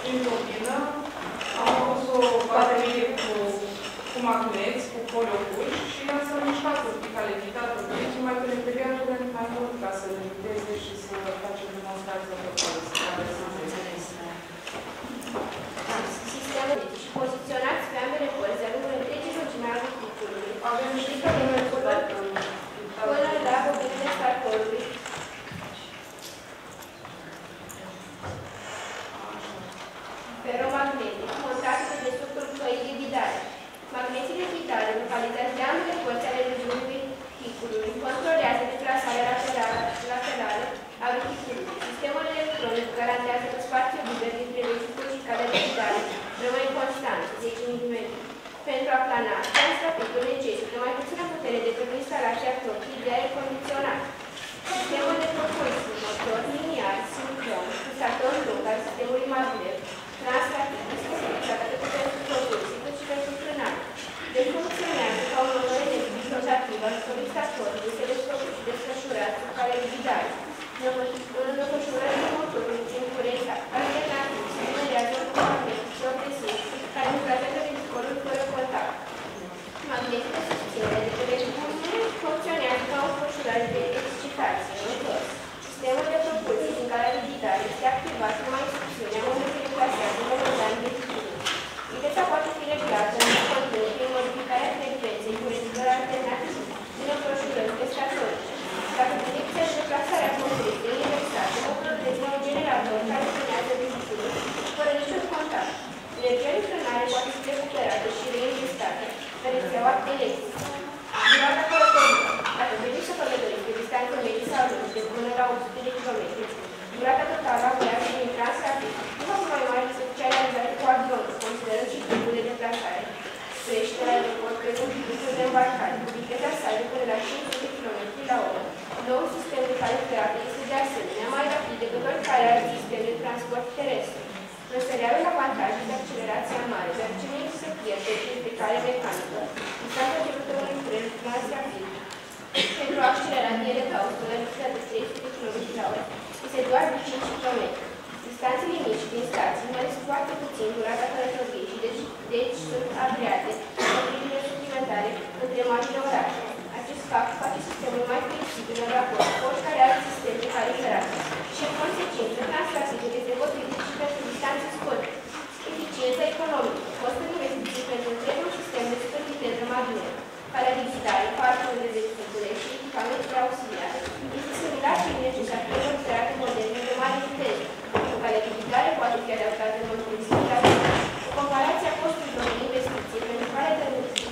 prin bobină, am pus o baterie cu, cu magneți, cu poliopuși și ea s-a mișcat un pic, a limitat un pic, numai că ne trebuia durant mai mult ca să limiteze și să facem demonstrația pe care să Sistemul și poziționați pe ambele părți de-a lungul întregii lungime al cuțului. Avem și Ridică dimensiunea până la bobinele startorului. Feromagnetic, montate pe desutul căii de ghidare. Magneții de ghidare, localizați de ambele părți ale regiunii vehicului, controlează deplasarea laterală, laterală a vehiculului. Sistemul electronic garantează că spațiul liber dintre vehicul și calea de ghidare rămâne constant, 10 mm. Pentru a plana, transtraficul necesită mai puțină putere decât instalația proprii de aer condiționat. Sistemul de propulsie, motor liniar, sincron, pulsator lung al sistemului magnet, transtrafic, este specificat atât pentru propulsie cât și pentru frânare. Deci funcționează ca un motor electric rotativ al solicitorului se desfășurat cu care ghidare. În înăpășurarea motorului prin curent alternativ se generează un magnet progresiv care încurajează vehiculul fără contact. Magnetul de susținere de pereche funcționează ca o fășurare de excitație în jos. Sistemul de propulsie din care ridicare este activat numai instrucțiunea momentului de plasează momentan vehiculul. Viteza poate fi reglată în continuu prin modificarea frecvenței cu ridicări alternative din înfășurări pescatorice. Dacă direcția și deplasarea motorului este inversată, motorul devine un generator care frânează vehiculul fără niciun contact. Energia de frânare poate fi recuperată și reinvestată pe rețeaua electrică. Durata călătoriei. Dacă trebuie să călătoriți pe distanțe medii sau lungi de până la 100 de km, durata totală a voiajului din transtrafic nu va fi mai mare decât cea realizată cu avionul, considerând și timpul de deplasare. Crește la aeroport precum și timpul de îmbarcare, cu viteza sa de până la 500 de km la oră. Noul sistem de cale ferată este de asemenea mai rapid decât oricare alt sistem de transport terestru. În serialul avantaje de accelerație mare, dar ce nu se pierde prin pe cale mecanică, distanța cerută unui tren mai rapid. Pentru a accelera direct auto la viteza de 300 km la oră, este doar de 5 km. Distanțele mici din stații măresc foarte puțin durata călătoriei și deci, deci sunt agreate opririle suplimentare între marile orașe. Acest fapt face sistemul mai flexibil în raport cu oricare alt sistem de cale ferată și, în consecință, translațiile este potrivit și pentru distanțe scurte. Eficiența economică, costul investiției pentru întregul sistem de superviteză magnet, calea de ghidare, parcul de vehicule și echipamentele auxiliare, este similar și necesar pentru ferate moderne de mare viteză. O cale de ghidare poate fi adaptată în mod flexibil o comparație a costurilor de investiție pentru calea de vehicule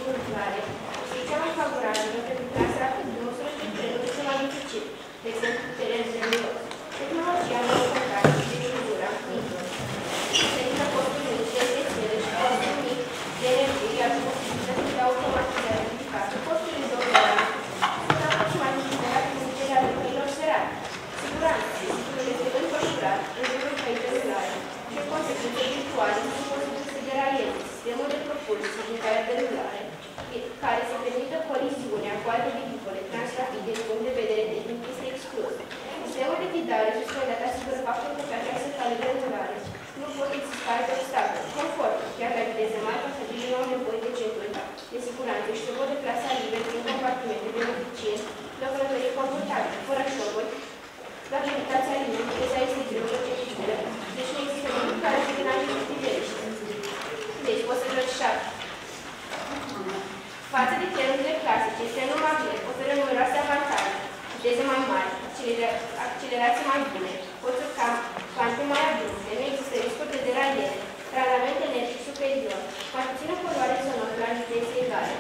este cea mai favorabilă pentru transportul de măsură de trenuri este mai dificil, de exemplu, teren serios. Tehnologia nouă și de cultura, micro, Diferită costuri mici de rețele și costuri mici de energie, iar posibilitățile de automatizare ridicate, costurile de operare, sunt aproximativ similar cu reducerea lucrurilor serate. Siguranța, sistemul este înfășurat în jurul căii de rulare și în consecință virtuale sunt posibil să deraieze sistemul de propulsie din calea de rulare, care să permită coliziunea cu alte vehicule transtrafic din punct de vedere tehnic este exclus. Sistemul de ghidare suspendat asigură faptul că pe această cale de rulare nu pot exista alte obstacole. Confort, chiar la viteze mari, pasagerii nu au nevoie de centuri de siguranță și se pot deplasa liber prin compartimente beneficient de o călătorie confortabilă, fără șocuri, la gravitația limit, viteza este greu certificată, deci nu există nimic care să penalizeze diferite. Deci poți să joci 7. Față de cherurile clasice, trenul magnet oferă numeroase avantaje. Viteze mai mari, accelerații mai bune, coțuri cam, cante mai abrupte, nu există riscuri de deraiere, tratament energetic superior, mai puțină poluare sonoră la viteze egale.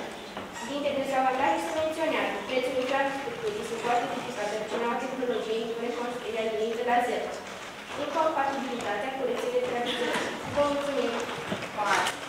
Dintre dezavantaje se menționează prețul infrastructurii sunt foarte ridicate prin noua tehnologie impune construirea liniei de la zero. Incompatibilitatea cu rețele tradiționale. Vă mulțumim! Inclusiv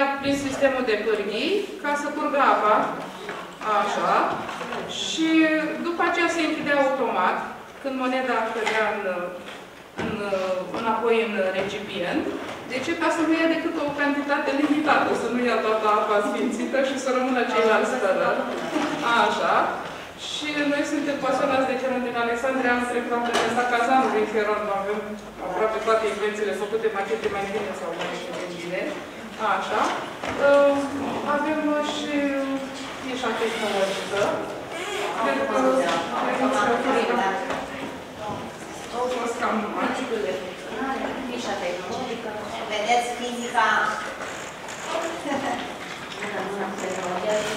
uh, arunca o monedă și uh, aceasta deschidea prin sistemul de pârghii ca să curgă apa, așa, și după aceea se închidea automat când moneda cădea în, în, înapoi în recipient. De ce? Ca să nu ia decât o cantitate limitată, să nu ia toată apa sfințită și să rămână ceilalți fără. Așa. Și noi suntem pasionați de Heron din Alexandria. Anul trecut am prezentat cazanul din Heron. Avem aproape toate invențiile făcute machete mai bine sau mai bine. Așa. Uh, Avem și fișa tehnologică. Cred că au fost cam mari. Fișa tehnologică. Vedeți, fizica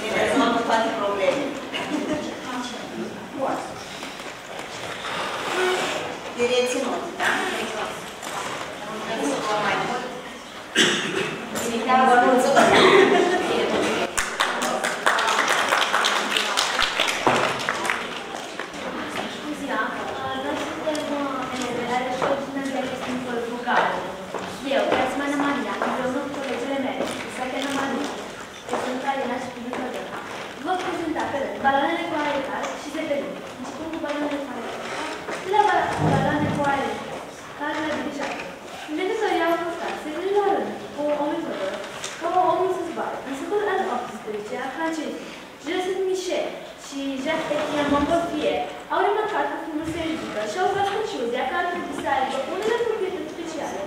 ne rezolvă toate problemele. Bun. De reținut, da? Să mai Đau. Al XVIII-lea, francezii, Joseph Michel și Jacques-Étienne Montgolfier au remarcat că filmul se ridică și au luat concluzia că ar trebui să aibă unele proprietăți speciale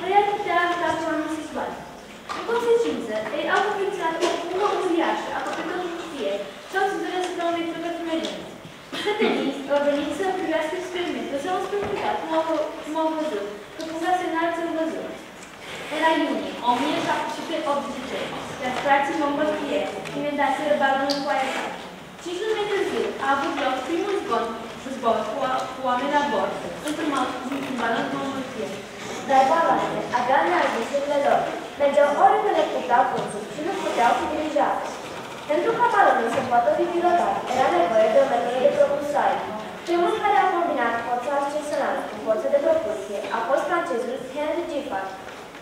care ar putea ajuta oamenii să zboare. În consecință, ei au confecționat o pungă uriașă, acoperită cu cutie și au ținut deasupra unei flăcări mărinți. Săteniți au venit să privească experimentul și au înspăimântat cum au, cum au văzut, că punga se înalță în văzut. Era iunie 1783, iar frații Montgolfier inventaseră balonul cu aer cald. Cinci luni mai târziu a avut loc primul zbor, zbor cu, cu oameni la bord, într-un un balon Montgolfier. Dar baloanele, abia neajunsurile lor, mergeau ori când le puteau cursul și nu puteau fi dirijate. Pentru ca balonul să poată fi pilotat, era nevoie de o metodă de propulsare. Primul care a combinat forța ascensională cu forța de propulsie a fost francezul Henry Giffard.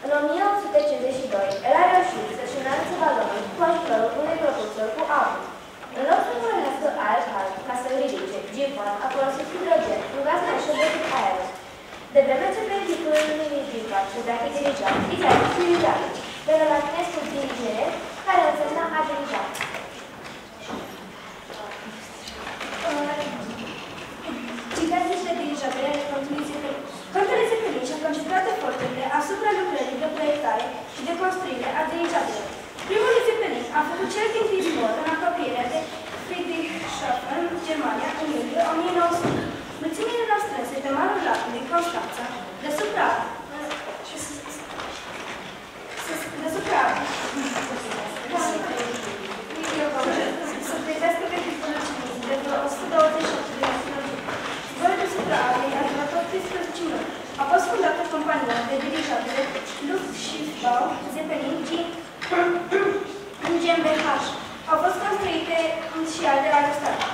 În 1852, el a reușit să-și înalțe balonul cu ajutorul unui propulsor cu apă. În loc să folosească aer cald ca să-l ridice, Giffard a folosit hidrogen, un gaz mai ușor decât aerul. De vreme ce vehiculul lui Giffard putea fi dirijat, i s-a zis dirijabil, de la latinescul dirigere, care însemna a dirija. Gigantice dirijabile ale conturii Zeppelin. Contele și concentrate forțele asupra lucrării de proiectare și de construire a dirigeabilor. Primul disciplinic a făcut cel din Pittsburgh în apropierea de Friedrichshafen, Germania, în iulie 1900. Mulțimile erau strânse pe malul lacului Constanța, deasupra deasupra să privească pe de 120 A fost fondată compania de dirijabile Luftschiffbau Zeppelin GmbH. Au fost construite și alte aerostate.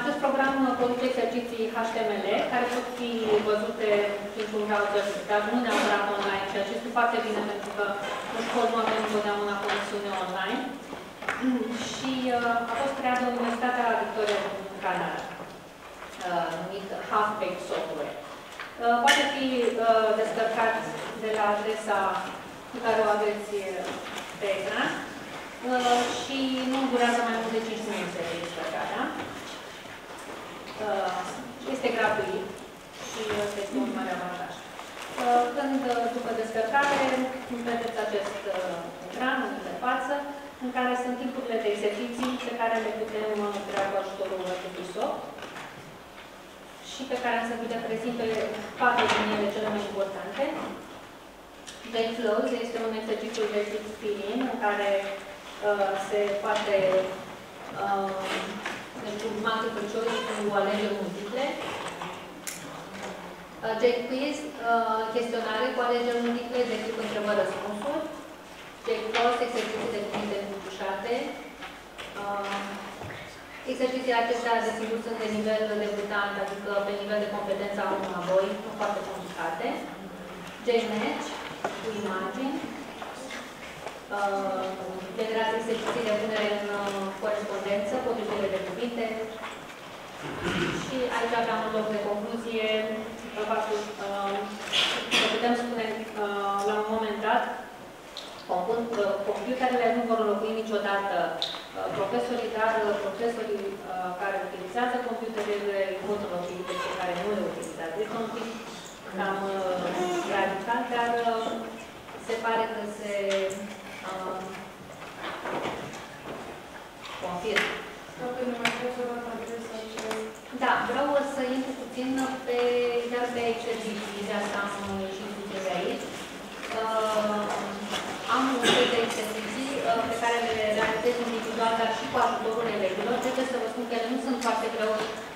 Acest program produce exerciții HTML care pot fi văzute printr-un browser, dar nu neapărat online, ceea ce este foarte bine pentru că în școli nu avem întotdeauna conexiune online. și uh, a fost creat de Universitatea Victoria din Canada, uh, numit Half-Baked Software. Poate fi descărcat de la adresa pe care o aveți pe ecran și nu durează mai mult de 5 minute de descărcarea. Uh, este gratuit și este un mare avantaj. Uh, când, uh, după descărcare, vedeți acest ecran în de față, în care sunt tipurile de exerciții pe care le putem crea cu ajutorul acestui soft și pe care am să vi le prezint pe patru din ele cele mai importante. Day Flows este un exercițiu de tip spinning în care uh, se poate uh, pentru multiple choice cu alegeri multiple. Uh, J quiz, uh, chestionare cu alegeri multiple de tip întrebări-răspunsuri. J cross, exerciții de cuvinte întușate. Uh, exercițiile acestea, desigur, sunt de nivel debutant, adică pe nivel de competență a 1 a 2, nu foarte complicate. J-match, cu imagini. Uh, generați exerciții de punere în uh, corespondență, potrivire de cuvinte. Și aici aveam un loc de concluzie, faptul uh, că putem spune la un moment dat, computerele nu vor înlocui niciodată profesorii, dar profesorii care utilizează computerele pot înlocui pe cei care nu le utilizează. Este un pic cam radical, dar se pare că se confirm. Da, vreau să intru puțin pe, chiar pe exerciții, de asta am și puțin de aici. Uh, am un set de exerciții uh, pe care le realizez individual, dar și cu ajutorul elevilor. Trebuie să vă spun că ele nu sunt foarte greu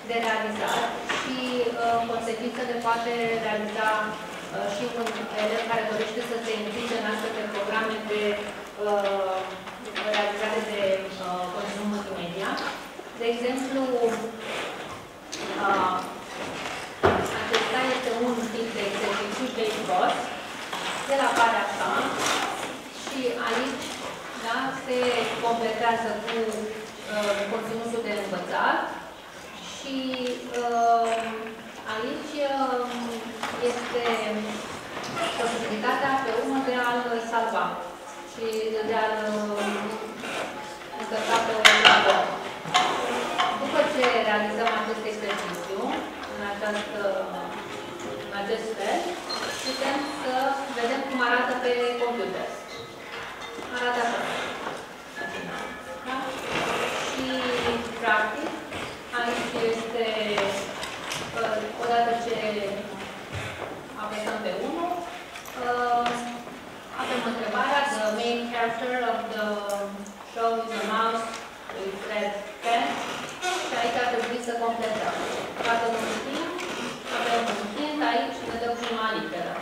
de realizat și, uh, în consecință, le poate realiza uh, și un elev care dorește să se implice în astfel de programe de uh, realizare de uh, conținut multimedia. De exemplu, uh, acesta este un tip de exercițiu de boss. El apare așa și aici da, se completează cu uh, conținutul de învățat și uh, aici uh, este posibilitatea pe urmă de a-l salva și de a-l încărca pe o tabă. După ce realizăm acest exercițiu, în, această, în acest fel, putem să vedem cum arată pe computer. Arată așa. Da? Și, practic, aici este, odată ce apăsăm pe 1, avem întrebarea, the main character of the show is a mouse with red pen. Și aici ar trebui să completăm. Dacă nu știm, avem un hint aici și ne dă prima literă.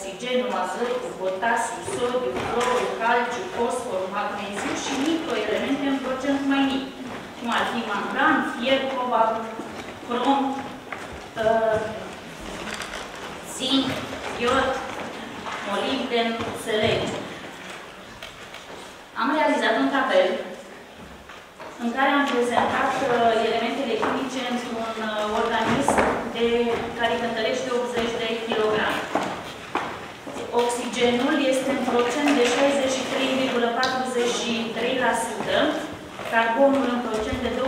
Oxigenul, azotul, potasiu, sodiu, clorul, calciu, fosfor, magneziu și microelemente în procent mai mic, cum ar fi mangan, fier, cobalt, crom, uh, zinc, iod, molibden, seleniu. Am realizat un tabel în care am prezentat uh, elementele chimice într-un uh, organism de, care cântărește 80 de kg. Oxigenul este în procent de 63,43%, carbonul în procent de 21,15%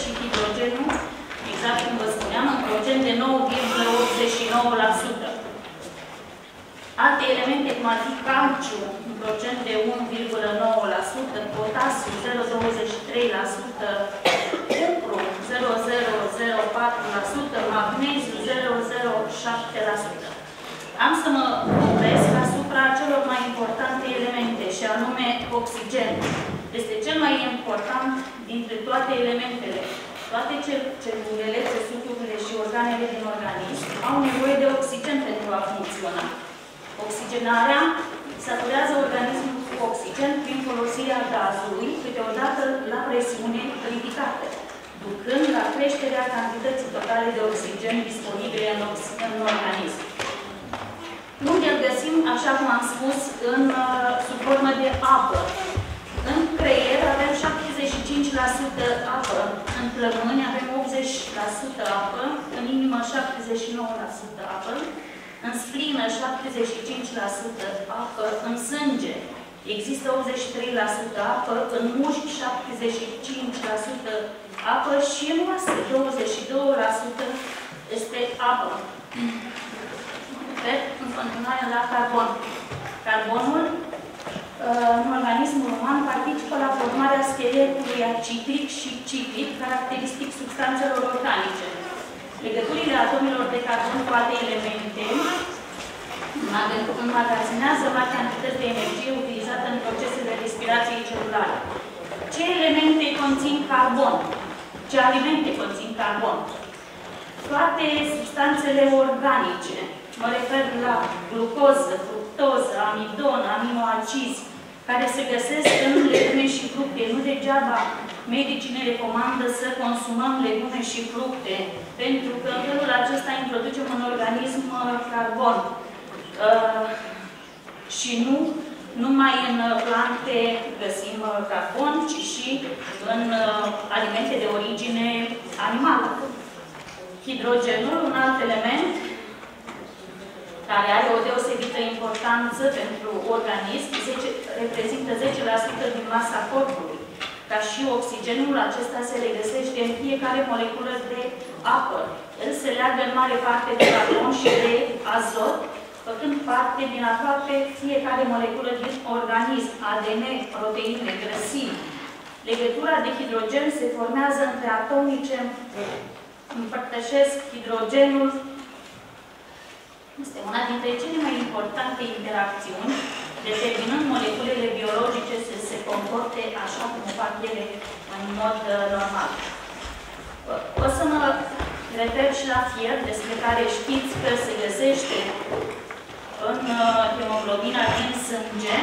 și hidrogenul, exact cum vă spuneam, în procent de 9,89%. Alte elemente, cum ar fi calciu, în procent de 1,9%, potasiu 0,23%, cupru 0,004%, magneziu 0,07%. Am să mă opresc asupra celor mai importante elemente, și anume oxigenul. Este cel mai important dintre toate elementele. Toate celulele, țesuturile și organele din organism au nevoie de oxigen pentru a funcționa. Oxigenarea saturează organismul cu oxigen prin folosirea gazului, câteodată la presiune ridicată, ducând la creșterea cantității totale de oxigen disponibile în, în organism. Unde îl găsim, așa cum am spus, în, uh, sub formă de apă. În creier avem 75% apă, în plămâni avem 80% apă, în inimă 79% apă, în splină 75% apă, în sânge există 83% apă, în mușchi 75% apă. Și în oase 22% este apă. Refer în continuare la carbon. Carbonul în organismul uman participă la formarea scheletului acitric și ciclic, caracteristic substanțelor organice. Legăturile atomilor de carbon cu alte elemente înmagazinează mari cantități de energie utilizată în procesele de respirație celulare. Ce elemente conțin carbon? Ce alimente conțin carbon? Toate substanțele organice, mă refer la glucoză, fructoză, amidon, aminoacizi, care se găsesc în legume și fructe. Nu degeaba medicii ne recomandă să consumăm legume și fructe, pentru că în felul acesta introducem în organism uh, carbon. Uh, și nu numai în plante găsim uh, carbon, ci și în alimente de origine animală. Hidrogenul, un alt element care are o deosebită importanță pentru organism, 10, reprezintă 10% din masa corpului. Ca și oxigenul, acesta se regăsește în fiecare moleculă de apă. El se leagă în mare parte de carbon și de azot, făcând parte din aproape fiecare moleculă din organism, ADN, proteine, grăsimi. Legătura de hidrogen se formează între atomice, împărtășesc hidrogenul este una dintre cele mai importante interacțiuni, determinând moleculele biologice să se comporte așa cum fac ele în mod uh, normal. O să mă refer și la fier, despre care știți că se găsește în uh, hemoglobina din sânge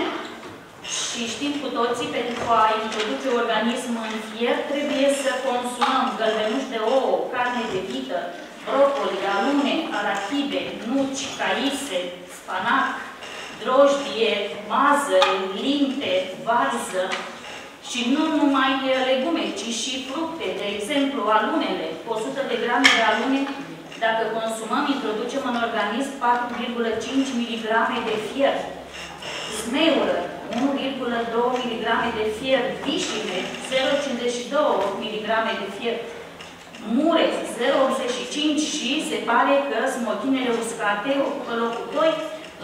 și știm cu toții, pentru a introduce organismul în fier, trebuie să consumăm gălbenuși arachive, nuci, caise, spanac, drojdie, mază, linte, varză și nu numai legume, ci și fructe, de exemplu alunele, 100 de grame de alune, dacă consumăm, introducem în organism 4,5 mg de fier. Smeură, 1,2 mg de fier, vișine, 0,52 mg de fier, mureș, 0,85 și se pare că smochinele uscate ocupă locul 2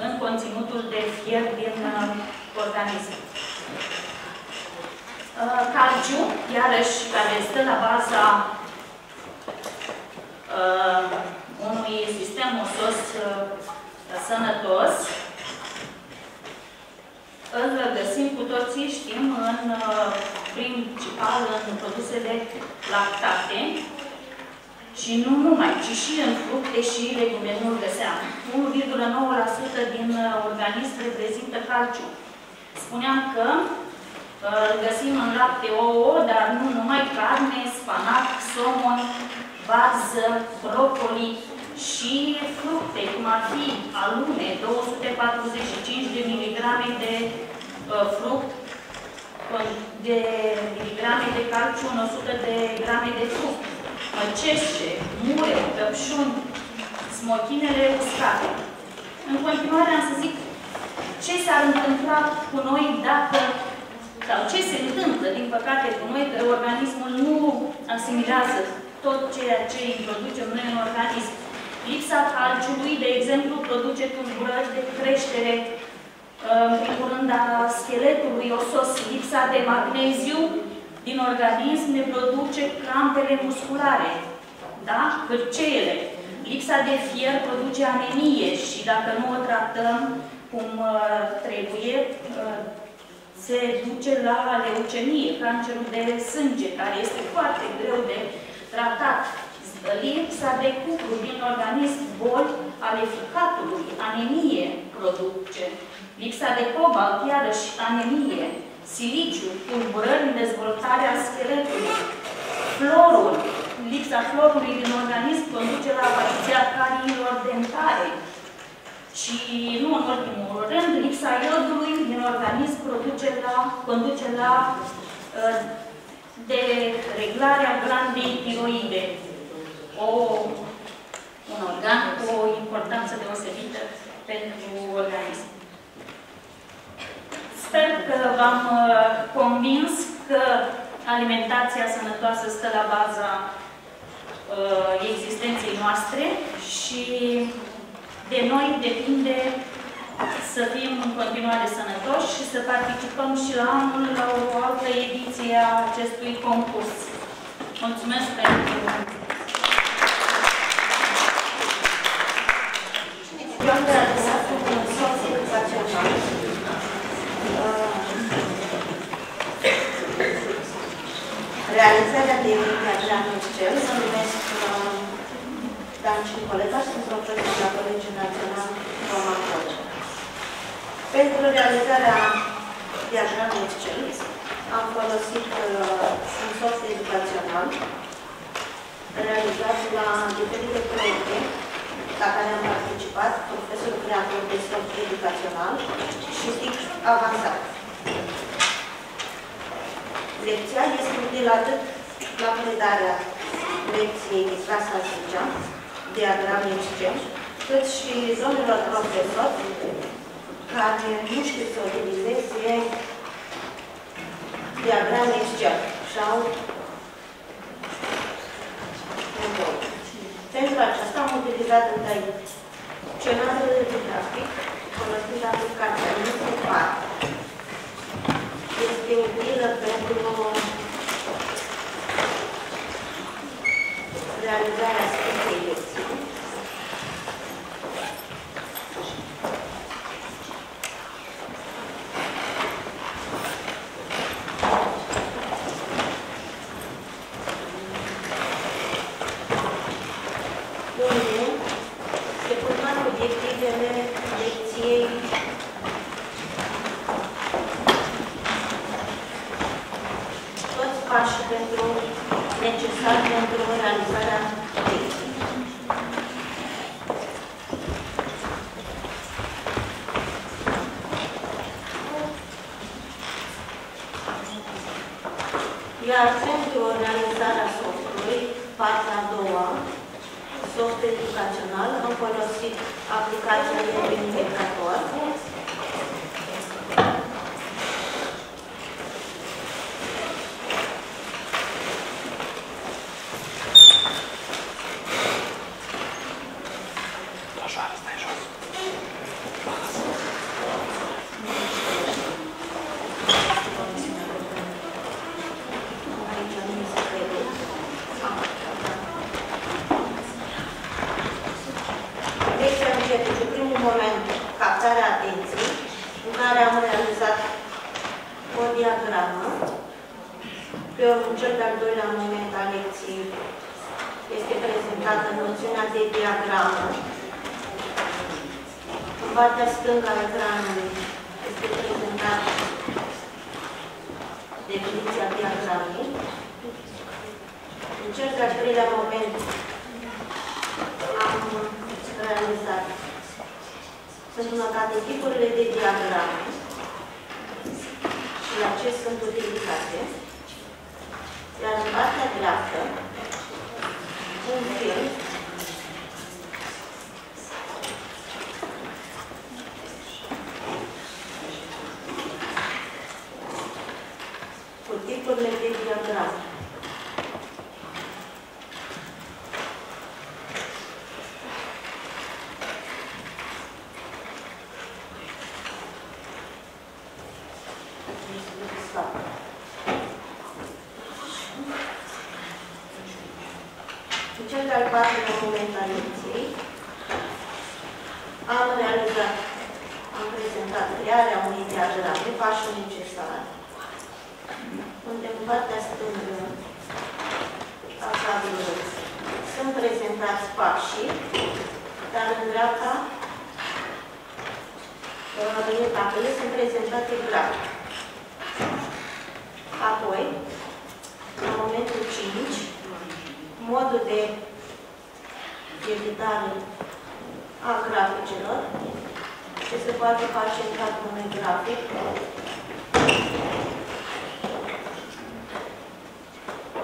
în conținutul de fier din uh, organism. Uh, calciu, iarăși, care stă la baza uh, unui sistem osos uh, sănătos, îl găsim cu toții, știm, în uh, principal în produsele lactate și nu numai, ci și în fructe și legume, nu-l găseam. 1,9% din uh, organism reprezintă calciu. Spuneam că uh, îl găsim în lapte, ouă, dar nu numai carne, spanac, somon, bază, brocoli și fructe, cum ar fi alune, 245 de miligrame de uh, fruct, de miligrame de calciu în 100 de grame de fruct, măcește, mure, căpșuni, smochinele uscate. În continuare am să zic ce s-ar întâmpla cu noi dacă, sau ce se întâmplă, din păcate, cu noi, că organismul nu asimilează tot ceea ce introducem noi în organism. Lipsa calciului, de exemplu, produce tulburări de creștere, în primul rând, a scheletului osos. Lipsa de magneziu din organism ne produce crampele musculare, da? Cârceele. Lipsa de fier produce anemie și dacă nu o tratăm cum uh, trebuie, uh, se duce la leucemie, cancerul de sânge, care este foarte greu de tratat. Lipsa de cupru din organism, boli ale ficatului, anemie produce. Lipsa de cobalt, iarăși anemie. Siliciu, tulburări în dezvoltarea scheletului. Florul, lipsa florului din organism conduce la apariția cariilor dentare. Și nu în ultimul rând, lipsa iodului din organism produce la, conduce la uh, de reglarea glandei tiroide. O, un organ cu o importanță deosebită pentru organism. Sper că v-am uh, convins că alimentația sănătoasă stă la baza uh, existenței noastre și de noi depinde să fim în continuare sănătoși și să participăm și la anul la o altă ediție a acestui concurs. Mulțumesc pentru Realizarea de diagramul CEL se numesc Dan și Nicoleta, sunt profesor la Colegiul Național Roma Codă. Pentru realizarea diagramului CEL am folosit uh, un soft educațional realizat la diferite proiecte la care am participat, profesor creator de soft educațional și TIC avansat. Lecția este utilă atât la predarea lecției din clasa 10 diagram XG, cât și zonelor profesori care nu știu să utilizeze diagram XG sau? Pentru aceasta am utilizat întâi scenariul de grafic folosind aplicația Newspaper este utilă pentru realizarea acestei angajat pentru realizarea textului. Iar pentru realizarea softului, partea a doua, soft educațional, am folosit aplicația de indicator, În cel de-al patrulea moment al lecției, am realizat, am prezentat crearea unei diagrame, pașul necesar, unde în partea stângă a cadrului sunt prezentați pașii, dar în dreapta, în etapele sunt prezentate grafic. Apoi, la momentul 5, modul de editare a graficelor, ce se poate face în cadrul unui grafic.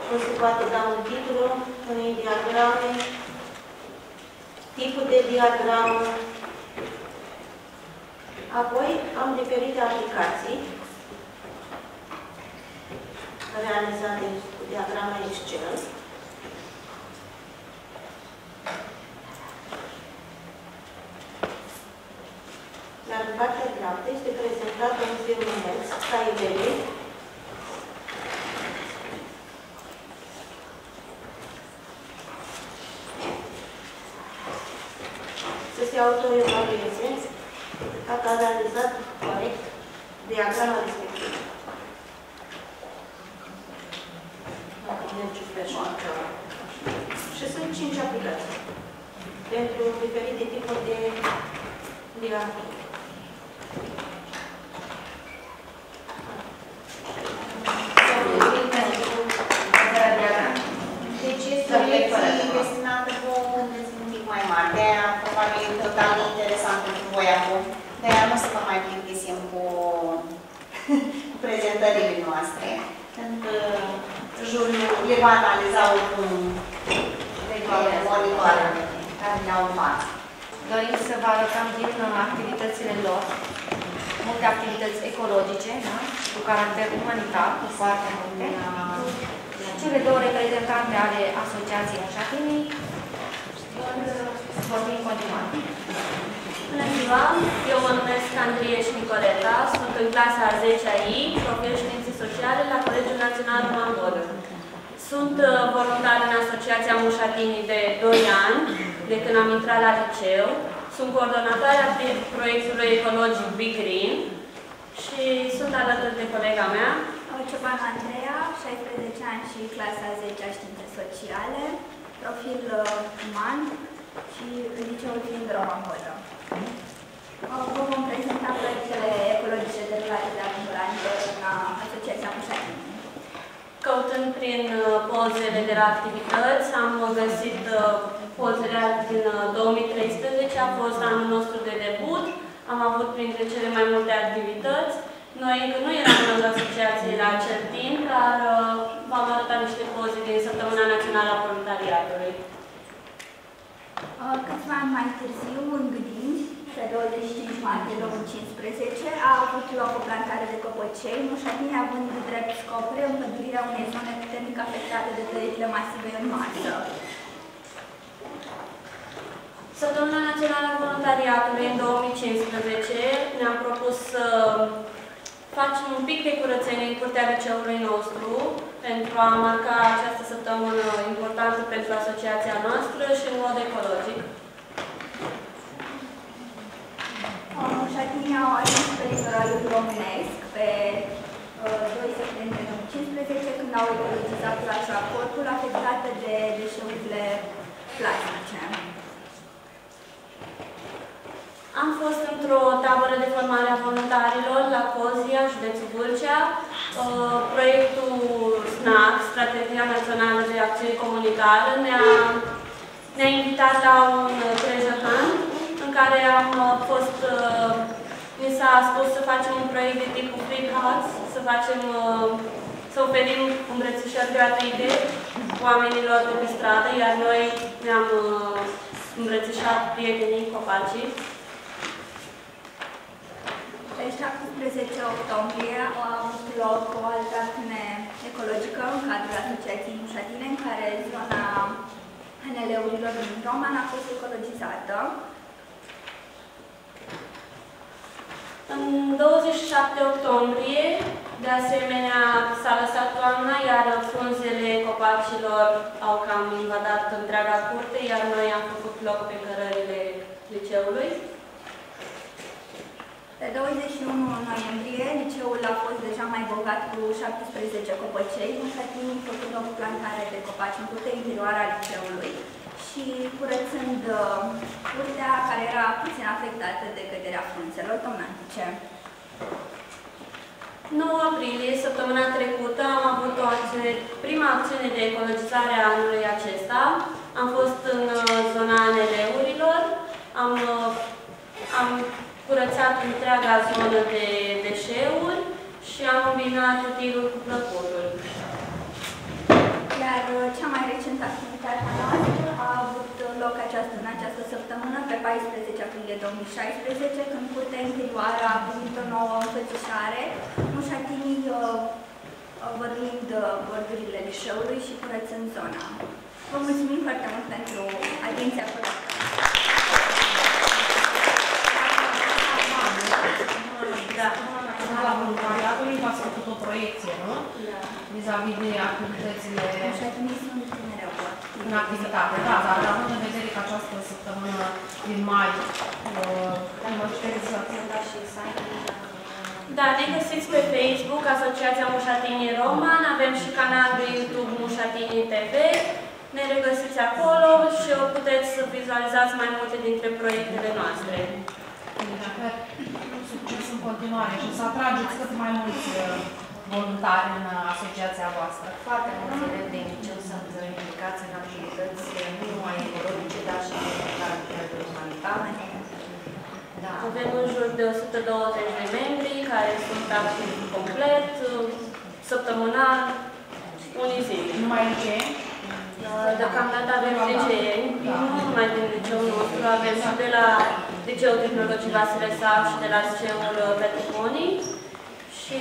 Cum se poate da un titlu unei diagrame, tipul de diagramă. Apoi am diferite aplicații realizate cu diagrama Excel. Iar în partea dreaptă este prezentat un filmuleț, Caivele, să se autoevalueze dacă a realizat corect diagrama respectivă. Și sunt cinci aplicații pentru diferite tipuri de diagrame. Deci este o lecție destinată vouă unde sunt un pic mai mari. De-aia probabil total interesant pentru voi acum. De-aia nu o să vă mai plictisim cu, cu prezentările noastre. Pentru că juriul le va analiza oricum monitoarele care le-au în față. Dorim să vă arătăm din activitățile lor, multe activități ecologice, da? cu caracter umanitar, cu foarte multe. Cele două reprezentante ale Asociației Mușatinii vor vorbi în continuare. Bună ziua! Eu mă numesc Andrieș Nicoleta, sunt în clasa a 10-a I, profil științe sociale la Colegiul Național Roman Bodă. Sunt uh, voluntar în Asociația Mușatinii de 2 ani, de când am intrat la liceu. Sunt coordonatoarea pe- proiectului ecologic Big Green și sunt alături de colega mea. Cioban Andreea, 16 ani și clasa 10 -a științe sociale, profil uh, uman și liceul fiind Roma Hodă. Uh, Vă vom prezenta proiectele ecologice derulate de acum ani la Asociația Mușatini. Căutând prin uh, pozele de la activități, am găsit uh, pozele din uh, 2013, a fost anul nostru de debut. Am avut printre cele mai multe activități, Noi încă nu eram în asociație la acel timp, dar uh, v-am arătat niște poze din Săptămâna Națională a Voluntariatului. Uh, Câțiva ani mai târziu, în Gâdinți, pe 25 martie 2015, a avut loc o plantare de copăcei, Mușatini având drept scop reîmpădurirea unei zone puternic afectate de tăierile masive în masă. Săptămâna Națională a Voluntariatului în 2015 ne-am propus să facem un pic de curățenie în curtea liceului nostru pentru a marca această săptămână importantă pentru asociația noastră și în mod ecologic. Mușatinii au ajuns pe litoralul românesc pe uh, 2 septembrie 2015 când au ecologizat orașul Acortul afectată de deșeurile plastice. Am fost într-o tabără de formare a voluntarilor la Cozia, județul Vâlcea. Uh, Proiectul SNAC, Strategia Națională de Acțiune Comunitară, ne-a ne invitat la un treasure hunt în care am uh, fost, uh, mi s-a spus să facem un proiect de tipul free huts, să facem, să oferim îmbrățișări gratuite oamenilor de pe stradă, iar noi ne-am îmbrățișat prietenii copacii. Pe 17 octombrie a avut loc o altă acțiune ecologică în cadrul Asociației Mușatine, în care zona HNL-urilor din Roman a fost ecologizată. În 27 octombrie, de asemenea, s-a lăsat toamna, iar frunzele copacilor au cam invadat întreaga curte, iar noi am făcut loc pe cărările liceului. Pe 21 noiembrie, liceul a fost deja mai bogat cu 17 copăcei, mușatinii făcând o plantare de copaci în curtea interioară a liceului și curățând uh, curtea care era puțin afectată de căderea frunzelor domnatice. 9 aprilie, săptămâna trecută, am avut o acțiune, prima acțiune de ecologizare a anului acesta. Am fost în uh, zona aneleurilor, am, uh, am curățat întreaga zonă de deșeuri și am îmbinat utilul cu plăcutul. Iar uh, cea mai recentă activitate a noastră a avut loc această, în această săptămână, pe 14 aprilie 2016, când curtea interioară a primit o nouă înfățișare, mușatinii uh, vărâind uh, bordurile lișeului și curățând zona. Vă mulțumim foarte mult pentru atenția acordată. Da. La voluntariatului v-ați făcut o proiecție, nu? Da. Vis-a-vis de activitățile... Mușatinii sunt mereu în activitate, da, dar având în vedere că această săptămână din mai, uh, mă știți să și site-ul Da, ne găsiți pe Facebook, Asociația Mușatinii Roman, avem și canal de YouTube Mușatinii TV, ne regăsiți acolo și o puteți să vizualizați mai multe dintre proiectele noastre. Succes în continuare și să atrageți cât mai mulți uh, voluntari în uh, asociația voastră. Foarte mulți elevi de liceu sunt implicați în activități nu numai ecologice, dar și de caracter umanitar. Da. Avem în jur de 120 de membri care sunt activi complet, săptămânal, unii zile. Numai liceeni? Deocamdată avem liceeni, nu numai din liceul nostru, avem și de la Liceul Tehnologic Vasile Sav și de la Liceul Petruponi și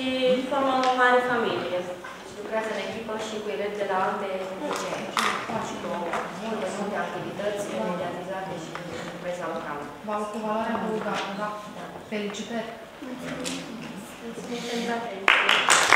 formăm o mare familie. Și lucrează în echipă și cu elevi de la alte licee. Și cu multe, multe activități mediatizate și în presa locală. Cu valoare adăugată, da. Felicitări! Mulțumim pentru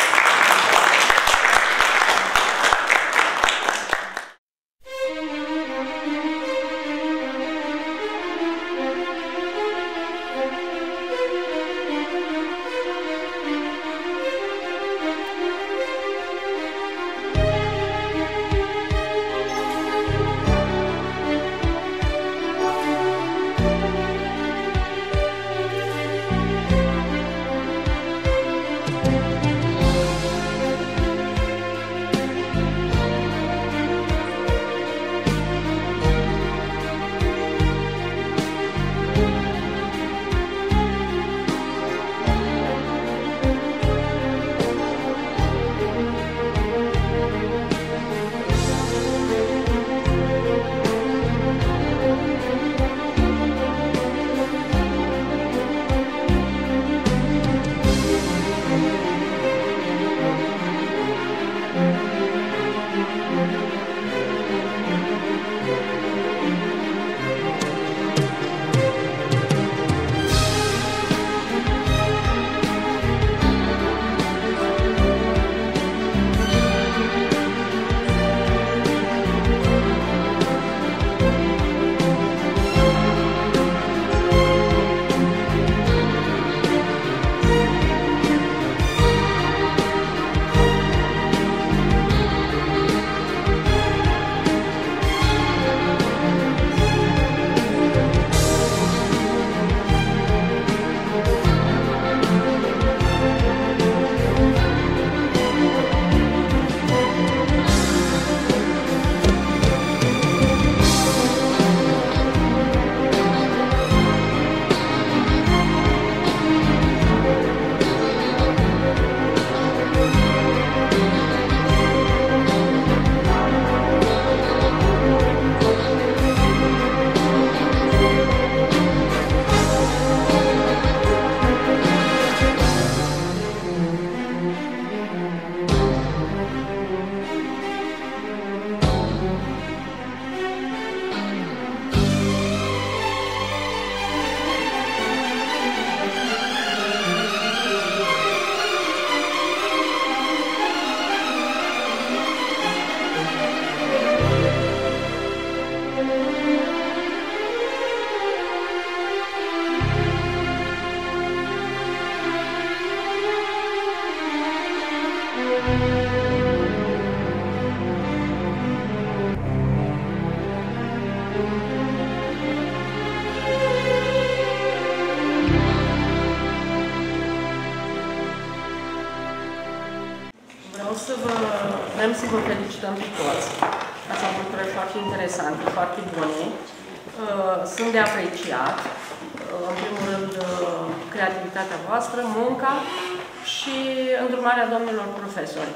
și îndrumarea domnilor profesori.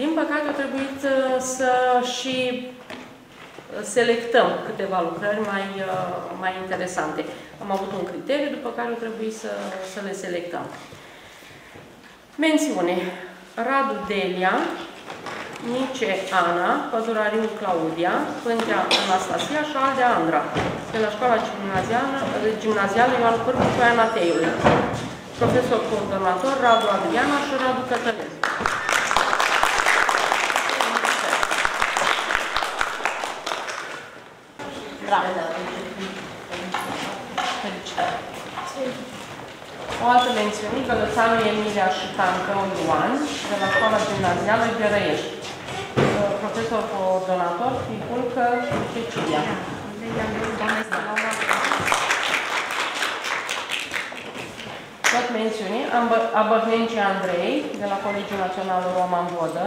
Din păcate, a trebuit uh, să și selectăm câteva lucrări mai, uh, mai interesante. Am avut un criteriu, după care a trebuit să, să le selectăm. Mențiune. Radu Delia, Nice Ana, Pădurariu Claudia, Pântea Anastasia și Alde Andra, de la școala gimnazială, gimnazială Ioan Cârbu Poiana Teiului. Profesor coordonator Radu Adriana și Radu Cătălin. Bravo! Felicitări! O altă mențiune, Gălățanu Emilia și Tancău Ioan, de la școala gimnazială Gherăiești. Profesor coordonator, Fipulcă Cecilia. Tot mențiune, Abărnenci Andrei, de la Colegiul Național Roman Vodă.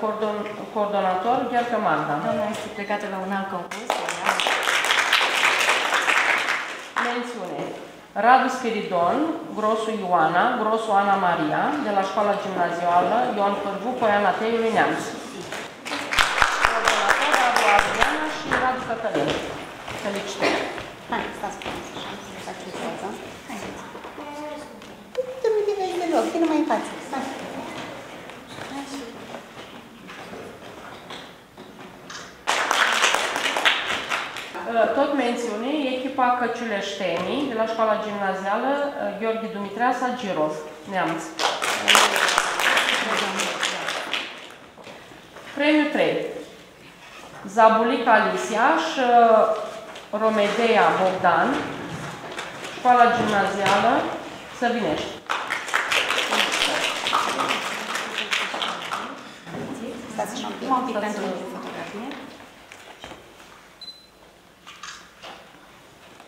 Coordon, coordonator, Ghercă Magda. Doamna este plecată la un alt concurs. Mențiune. Radu Spiridon, Grosu Ioana, Grosu Ana Maria, de la școala gimnazială Ion Pârvu, Poiana Teiului Neamț. Coordonator Radu Adriana și Radu Cătălin. Felicitări! Hai, stați pe așa, să faceți fața. Haideți. Nu te vezi deloc, vine mai în față. Hai. Tot mențiune, echipa Căciuleștenii, de la școala gimnazială Gheorghe Dumitreasa Girov, Neamț. Premiul 3. Zabulica Alicia și Romedea Bogdan, școala gimnazială Săvinești. Stați așa un pic. Un pic pentru fotografie.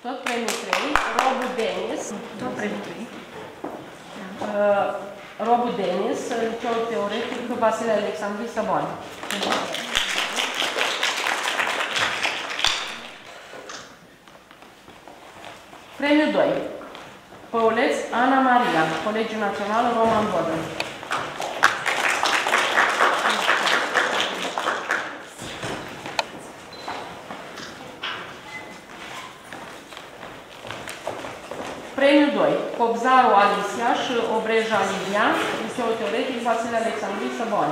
Tot premiul 3, Robu Denis. Tot premiul 3. Uh, Robu Denis, liceul teoretic Vasile Alexandru Săboan. Premiul 2. Păuleț Ana Maria, Colegiul Național Roman Vodă. Premiul 2. Cobzaru Alicia și Obreja Lidia, Liceul Teoretic Vasile Alexandru Săboan.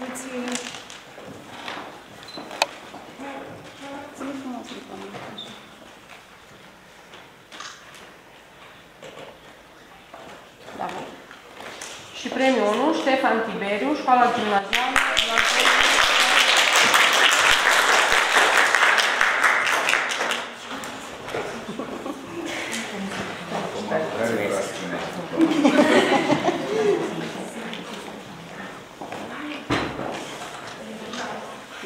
Mulțumim! Ține frumos diplomul, așa. Bravo! Și premiul 1, Ștefan Tiberiu, Școala Gimnazială Ioan Pău-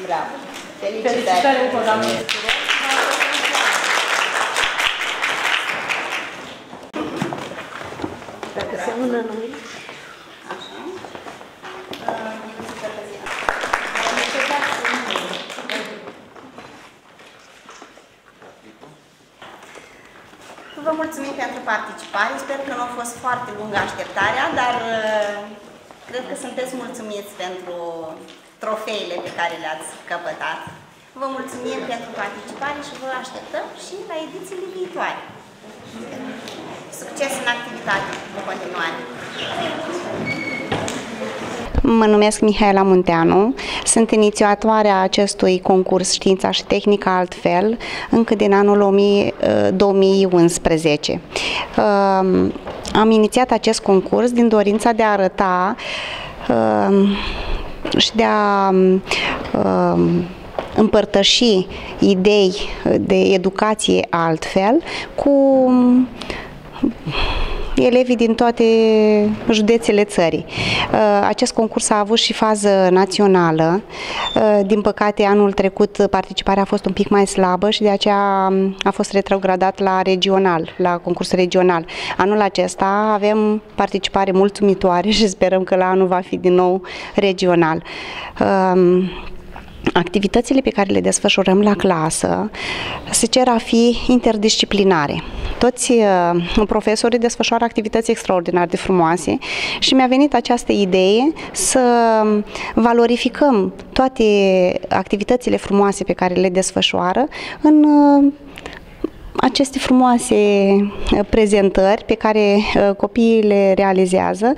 Bravo! Felicitări Felicitări! încă o dată. Dacă seamănă noi. Așa. Uh, super tăzia. Vă mulțumim pentru participare. Sper că nu a fost foarte lungă așteptarea, dar uh, cred că sunteți mulțumiți pentru trofeile pe care le-ați căpătat. Vă mulțumim pentru participare și vă așteptăm și la edițiile viitoare. Succes în activitate în continuare! Mă numesc Mihaela Munteanu, sunt inițiatoarea acestui concurs Știința și Tehnica Altfel încă din anul 2011. Am inițiat acest concurs din dorința de a arăta și de a împărtăși idei de educație altfel cu elevii din toate județele țării. Uh, acest concurs a avut și fază națională. Uh, din păcate, anul trecut participarea a fost un pic mai slabă și de aceea um, a fost retrogradat la regional, la concurs regional. Anul acesta avem participare mulțumitoare și sperăm că la anul va fi din nou regional. Um, activitățile pe care le desfășurăm la clasă se cer a fi interdisciplinare. Toți uh, profesorii desfășoară activități extraordinar de frumoase și mi-a venit această idee să valorificăm toate activitățile frumoase pe care le desfășoară în uh, aceste frumoase uh, prezentări pe care copiii le realizează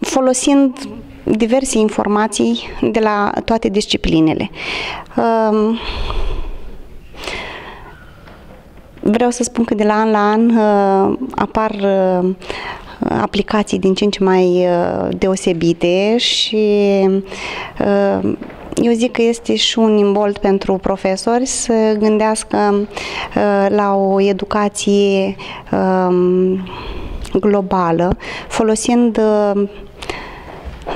folosind diverse informații de la toate disciplinele. Um, vreau să spun că de la an la an uh, apar uh, aplicații din ce în ce mai uh, deosebite și eu zic că este și un imbold pentru profesori să gândească la o educație um, globală, folosind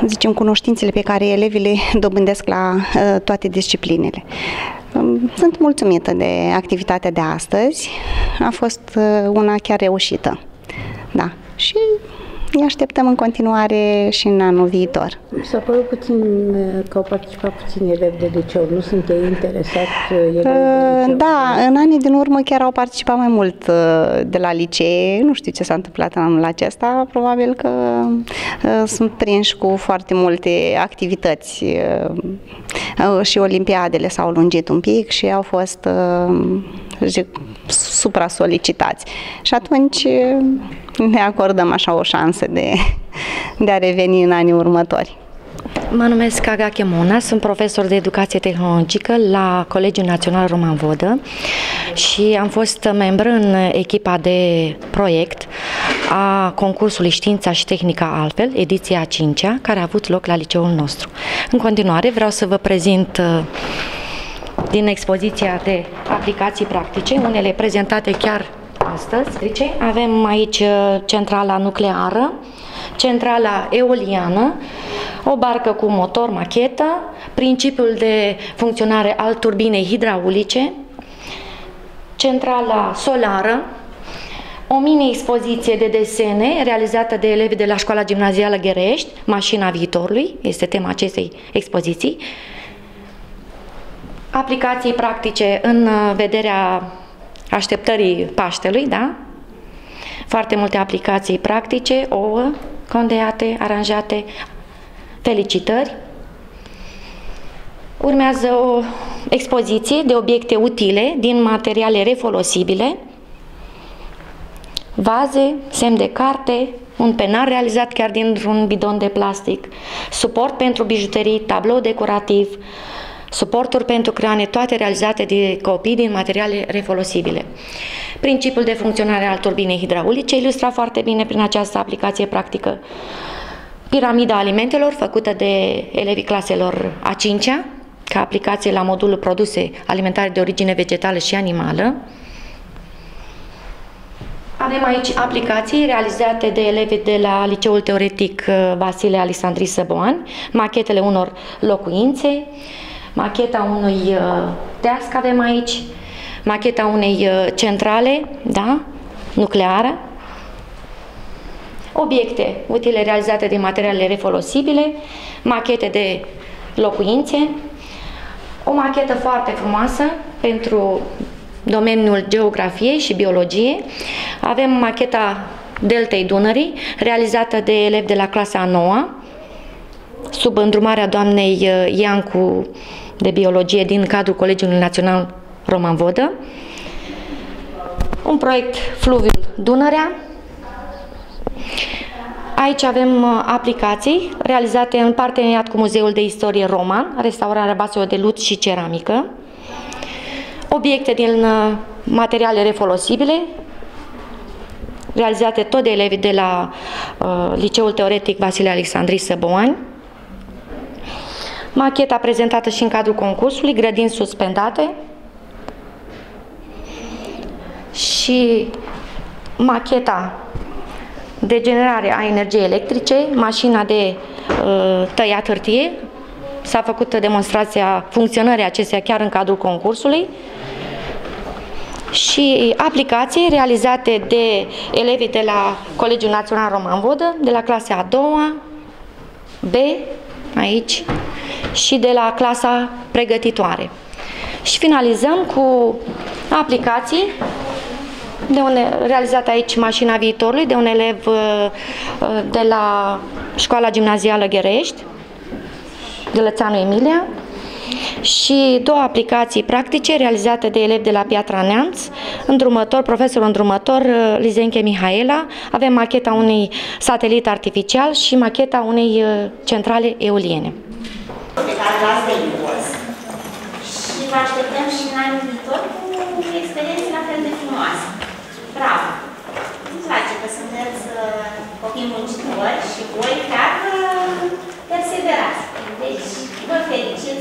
zicem, cunoștințele pe care elevii le dobândesc la uh, toate disciplinele. Um, sunt mulțumită de activitatea de astăzi. A fost uh, una chiar reușită. Da. Și ne așteptăm în continuare și în anul viitor. Mi s-a părut puțin că au participat puțin elevi de liceu. Nu sunt ei interesați elevi de uh, liceu? Da, în anii din urmă chiar au participat mai mult uh, de la licee. Nu știu ce s-a întâmplat în anul acesta. Probabil că uh, sunt prinși cu foarte multe activități și olimpiadele s-au lungit un pic și au fost zic, supra-solicitați. Și atunci ne acordăm așa o șansă de, de a reveni în anii următori. Mă numesc Agache Mona, sunt profesor de educație tehnologică la Colegiul Național Roman Vodă și am fost membru în echipa de proiect a concursului Știința și Tehnica Altfel, ediția a 5-a, care a avut loc la liceul nostru. În continuare vreau să vă prezint uh, din expoziția de aplicații practice, unele prezentate chiar astăzi. Deci, avem aici uh, centrala nucleară, centrala eoliană, o barcă cu motor machetă, principiul de funcționare al turbinei hidraulice, centrala solară, o mini-expoziție de desene realizată de elevi de la Școala Gimnazială Gherești, Mașina Viitorului, este tema acestei expoziții, aplicații practice în uh, vederea așteptării Paștelui, da? Foarte multe aplicații practice, ouă, condeate, aranjate, felicitări. Urmează o expoziție de obiecte utile din materiale refolosibile, vaze, semn de carte, un penar realizat chiar dintr-un bidon de plastic, suport pentru bijuterii, tablou decorativ, suporturi pentru creane, toate realizate de copii din materiale refolosibile. Principiul de funcționare al turbinei hidraulice ilustra foarte bine prin această aplicație practică piramida alimentelor făcută de elevii claselor a 5-a, ca aplicație la modulul produse alimentare de origine vegetală și animală. Avem aici aplicații realizate de elevi de la Liceul Teoretic uh, Vasile Alexandrii Săboan, machetele unor locuințe, macheta unui uh, teasc avem aici, macheta unei uh, centrale, da, nucleară, obiecte utile realizate din materiale refolosibile, machete de locuințe, o machetă foarte frumoasă pentru domeniul geografiei și biologie. Avem macheta Deltei Dunării, realizată de elevi de la clasa a 9 sub îndrumarea doamnei uh, Iancu de biologie din cadrul Colegiului Național Roman Vodă, un proiect Fluviul Dunărea. Aici avem uh, aplicații realizate în parteneriat cu Muzeul de Istorie Roman, restaurarea vaselor de lut și ceramică, obiecte din uh, materiale refolosibile, realizate tot de elevi de la uh, Liceul Teoretic Vasile Alexandrii Săboani, Macheta prezentată și în cadrul concursului, grădini suspendate. Și macheta de generare a energiei electrice, mașina de uh, tăiat hârtie, s-a făcut demonstrația funcționării acesteia chiar în cadrul concursului, și aplicații realizate de elevii de la Colegiul Național Roman Vodă, de la clasa a doua, B, aici, și de la clasa pregătitoare. Și finalizăm cu aplicații de un, realizat aici mașina viitorului de un elev uh, de la școala gimnazială Gherești, de Lățanu Emilia, și două aplicații practice realizate de elevi de la Piatra Neamț, îndrumător, profesor îndrumător uh, Lizenche Mihaela, avem macheta unui satelit artificial și macheta unei uh, centrale eoliene pe care l-ați de impuls. Și vă așteptăm și în anul viitor cu experiențe la fel de frumoase. Bravo! Îmi place că sunteți uh, copii muncitori și voi chiar uh, perseverați. Deci, vă felicit